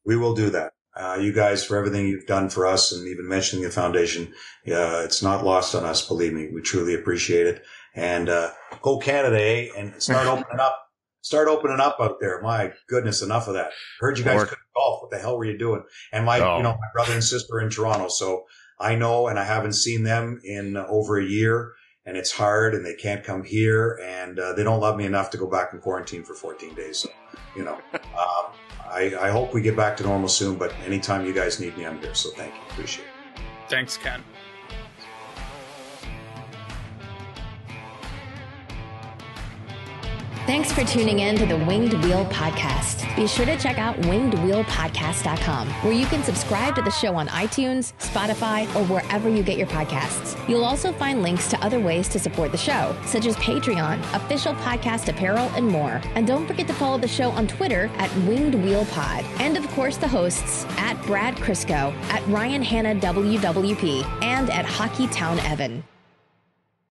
We will do that. Uh, you guys for everything you've done for us and even mentioning the foundation. Uh, it's not lost on us. Believe me, we truly appreciate it and uh, go Canada, eh? And start [LAUGHS] opening up. Start opening up out there. My goodness, enough of that. Heard you guys couldn't golf. What the hell were you doing? And my, oh. you know, my brother and sister in Toronto. So I know, and I haven't seen them in over a year, and it's hard, and they can't come here, and uh, they don't love me enough to go back in quarantine for 14 days. So, you know, [LAUGHS] um, I, I hope we get back to normal soon. But anytime you guys need me, I'm here. So thank you. Appreciate it. Thanks, Ken. Thanks for tuning in to the Winged Wheel Podcast. Be sure to check out wingedwheelpodcast.com, where you can subscribe to the show on iTunes, Spotify, or wherever you get your podcasts. You'll also find links to other ways to support the show, such as Patreon, official podcast apparel, and more. And don't forget to follow the show on Twitter at Winged Wheel Pod. And of course, the hosts at Brad Krysko, at Ryan Hana WWP, and at Hockey Town Evan.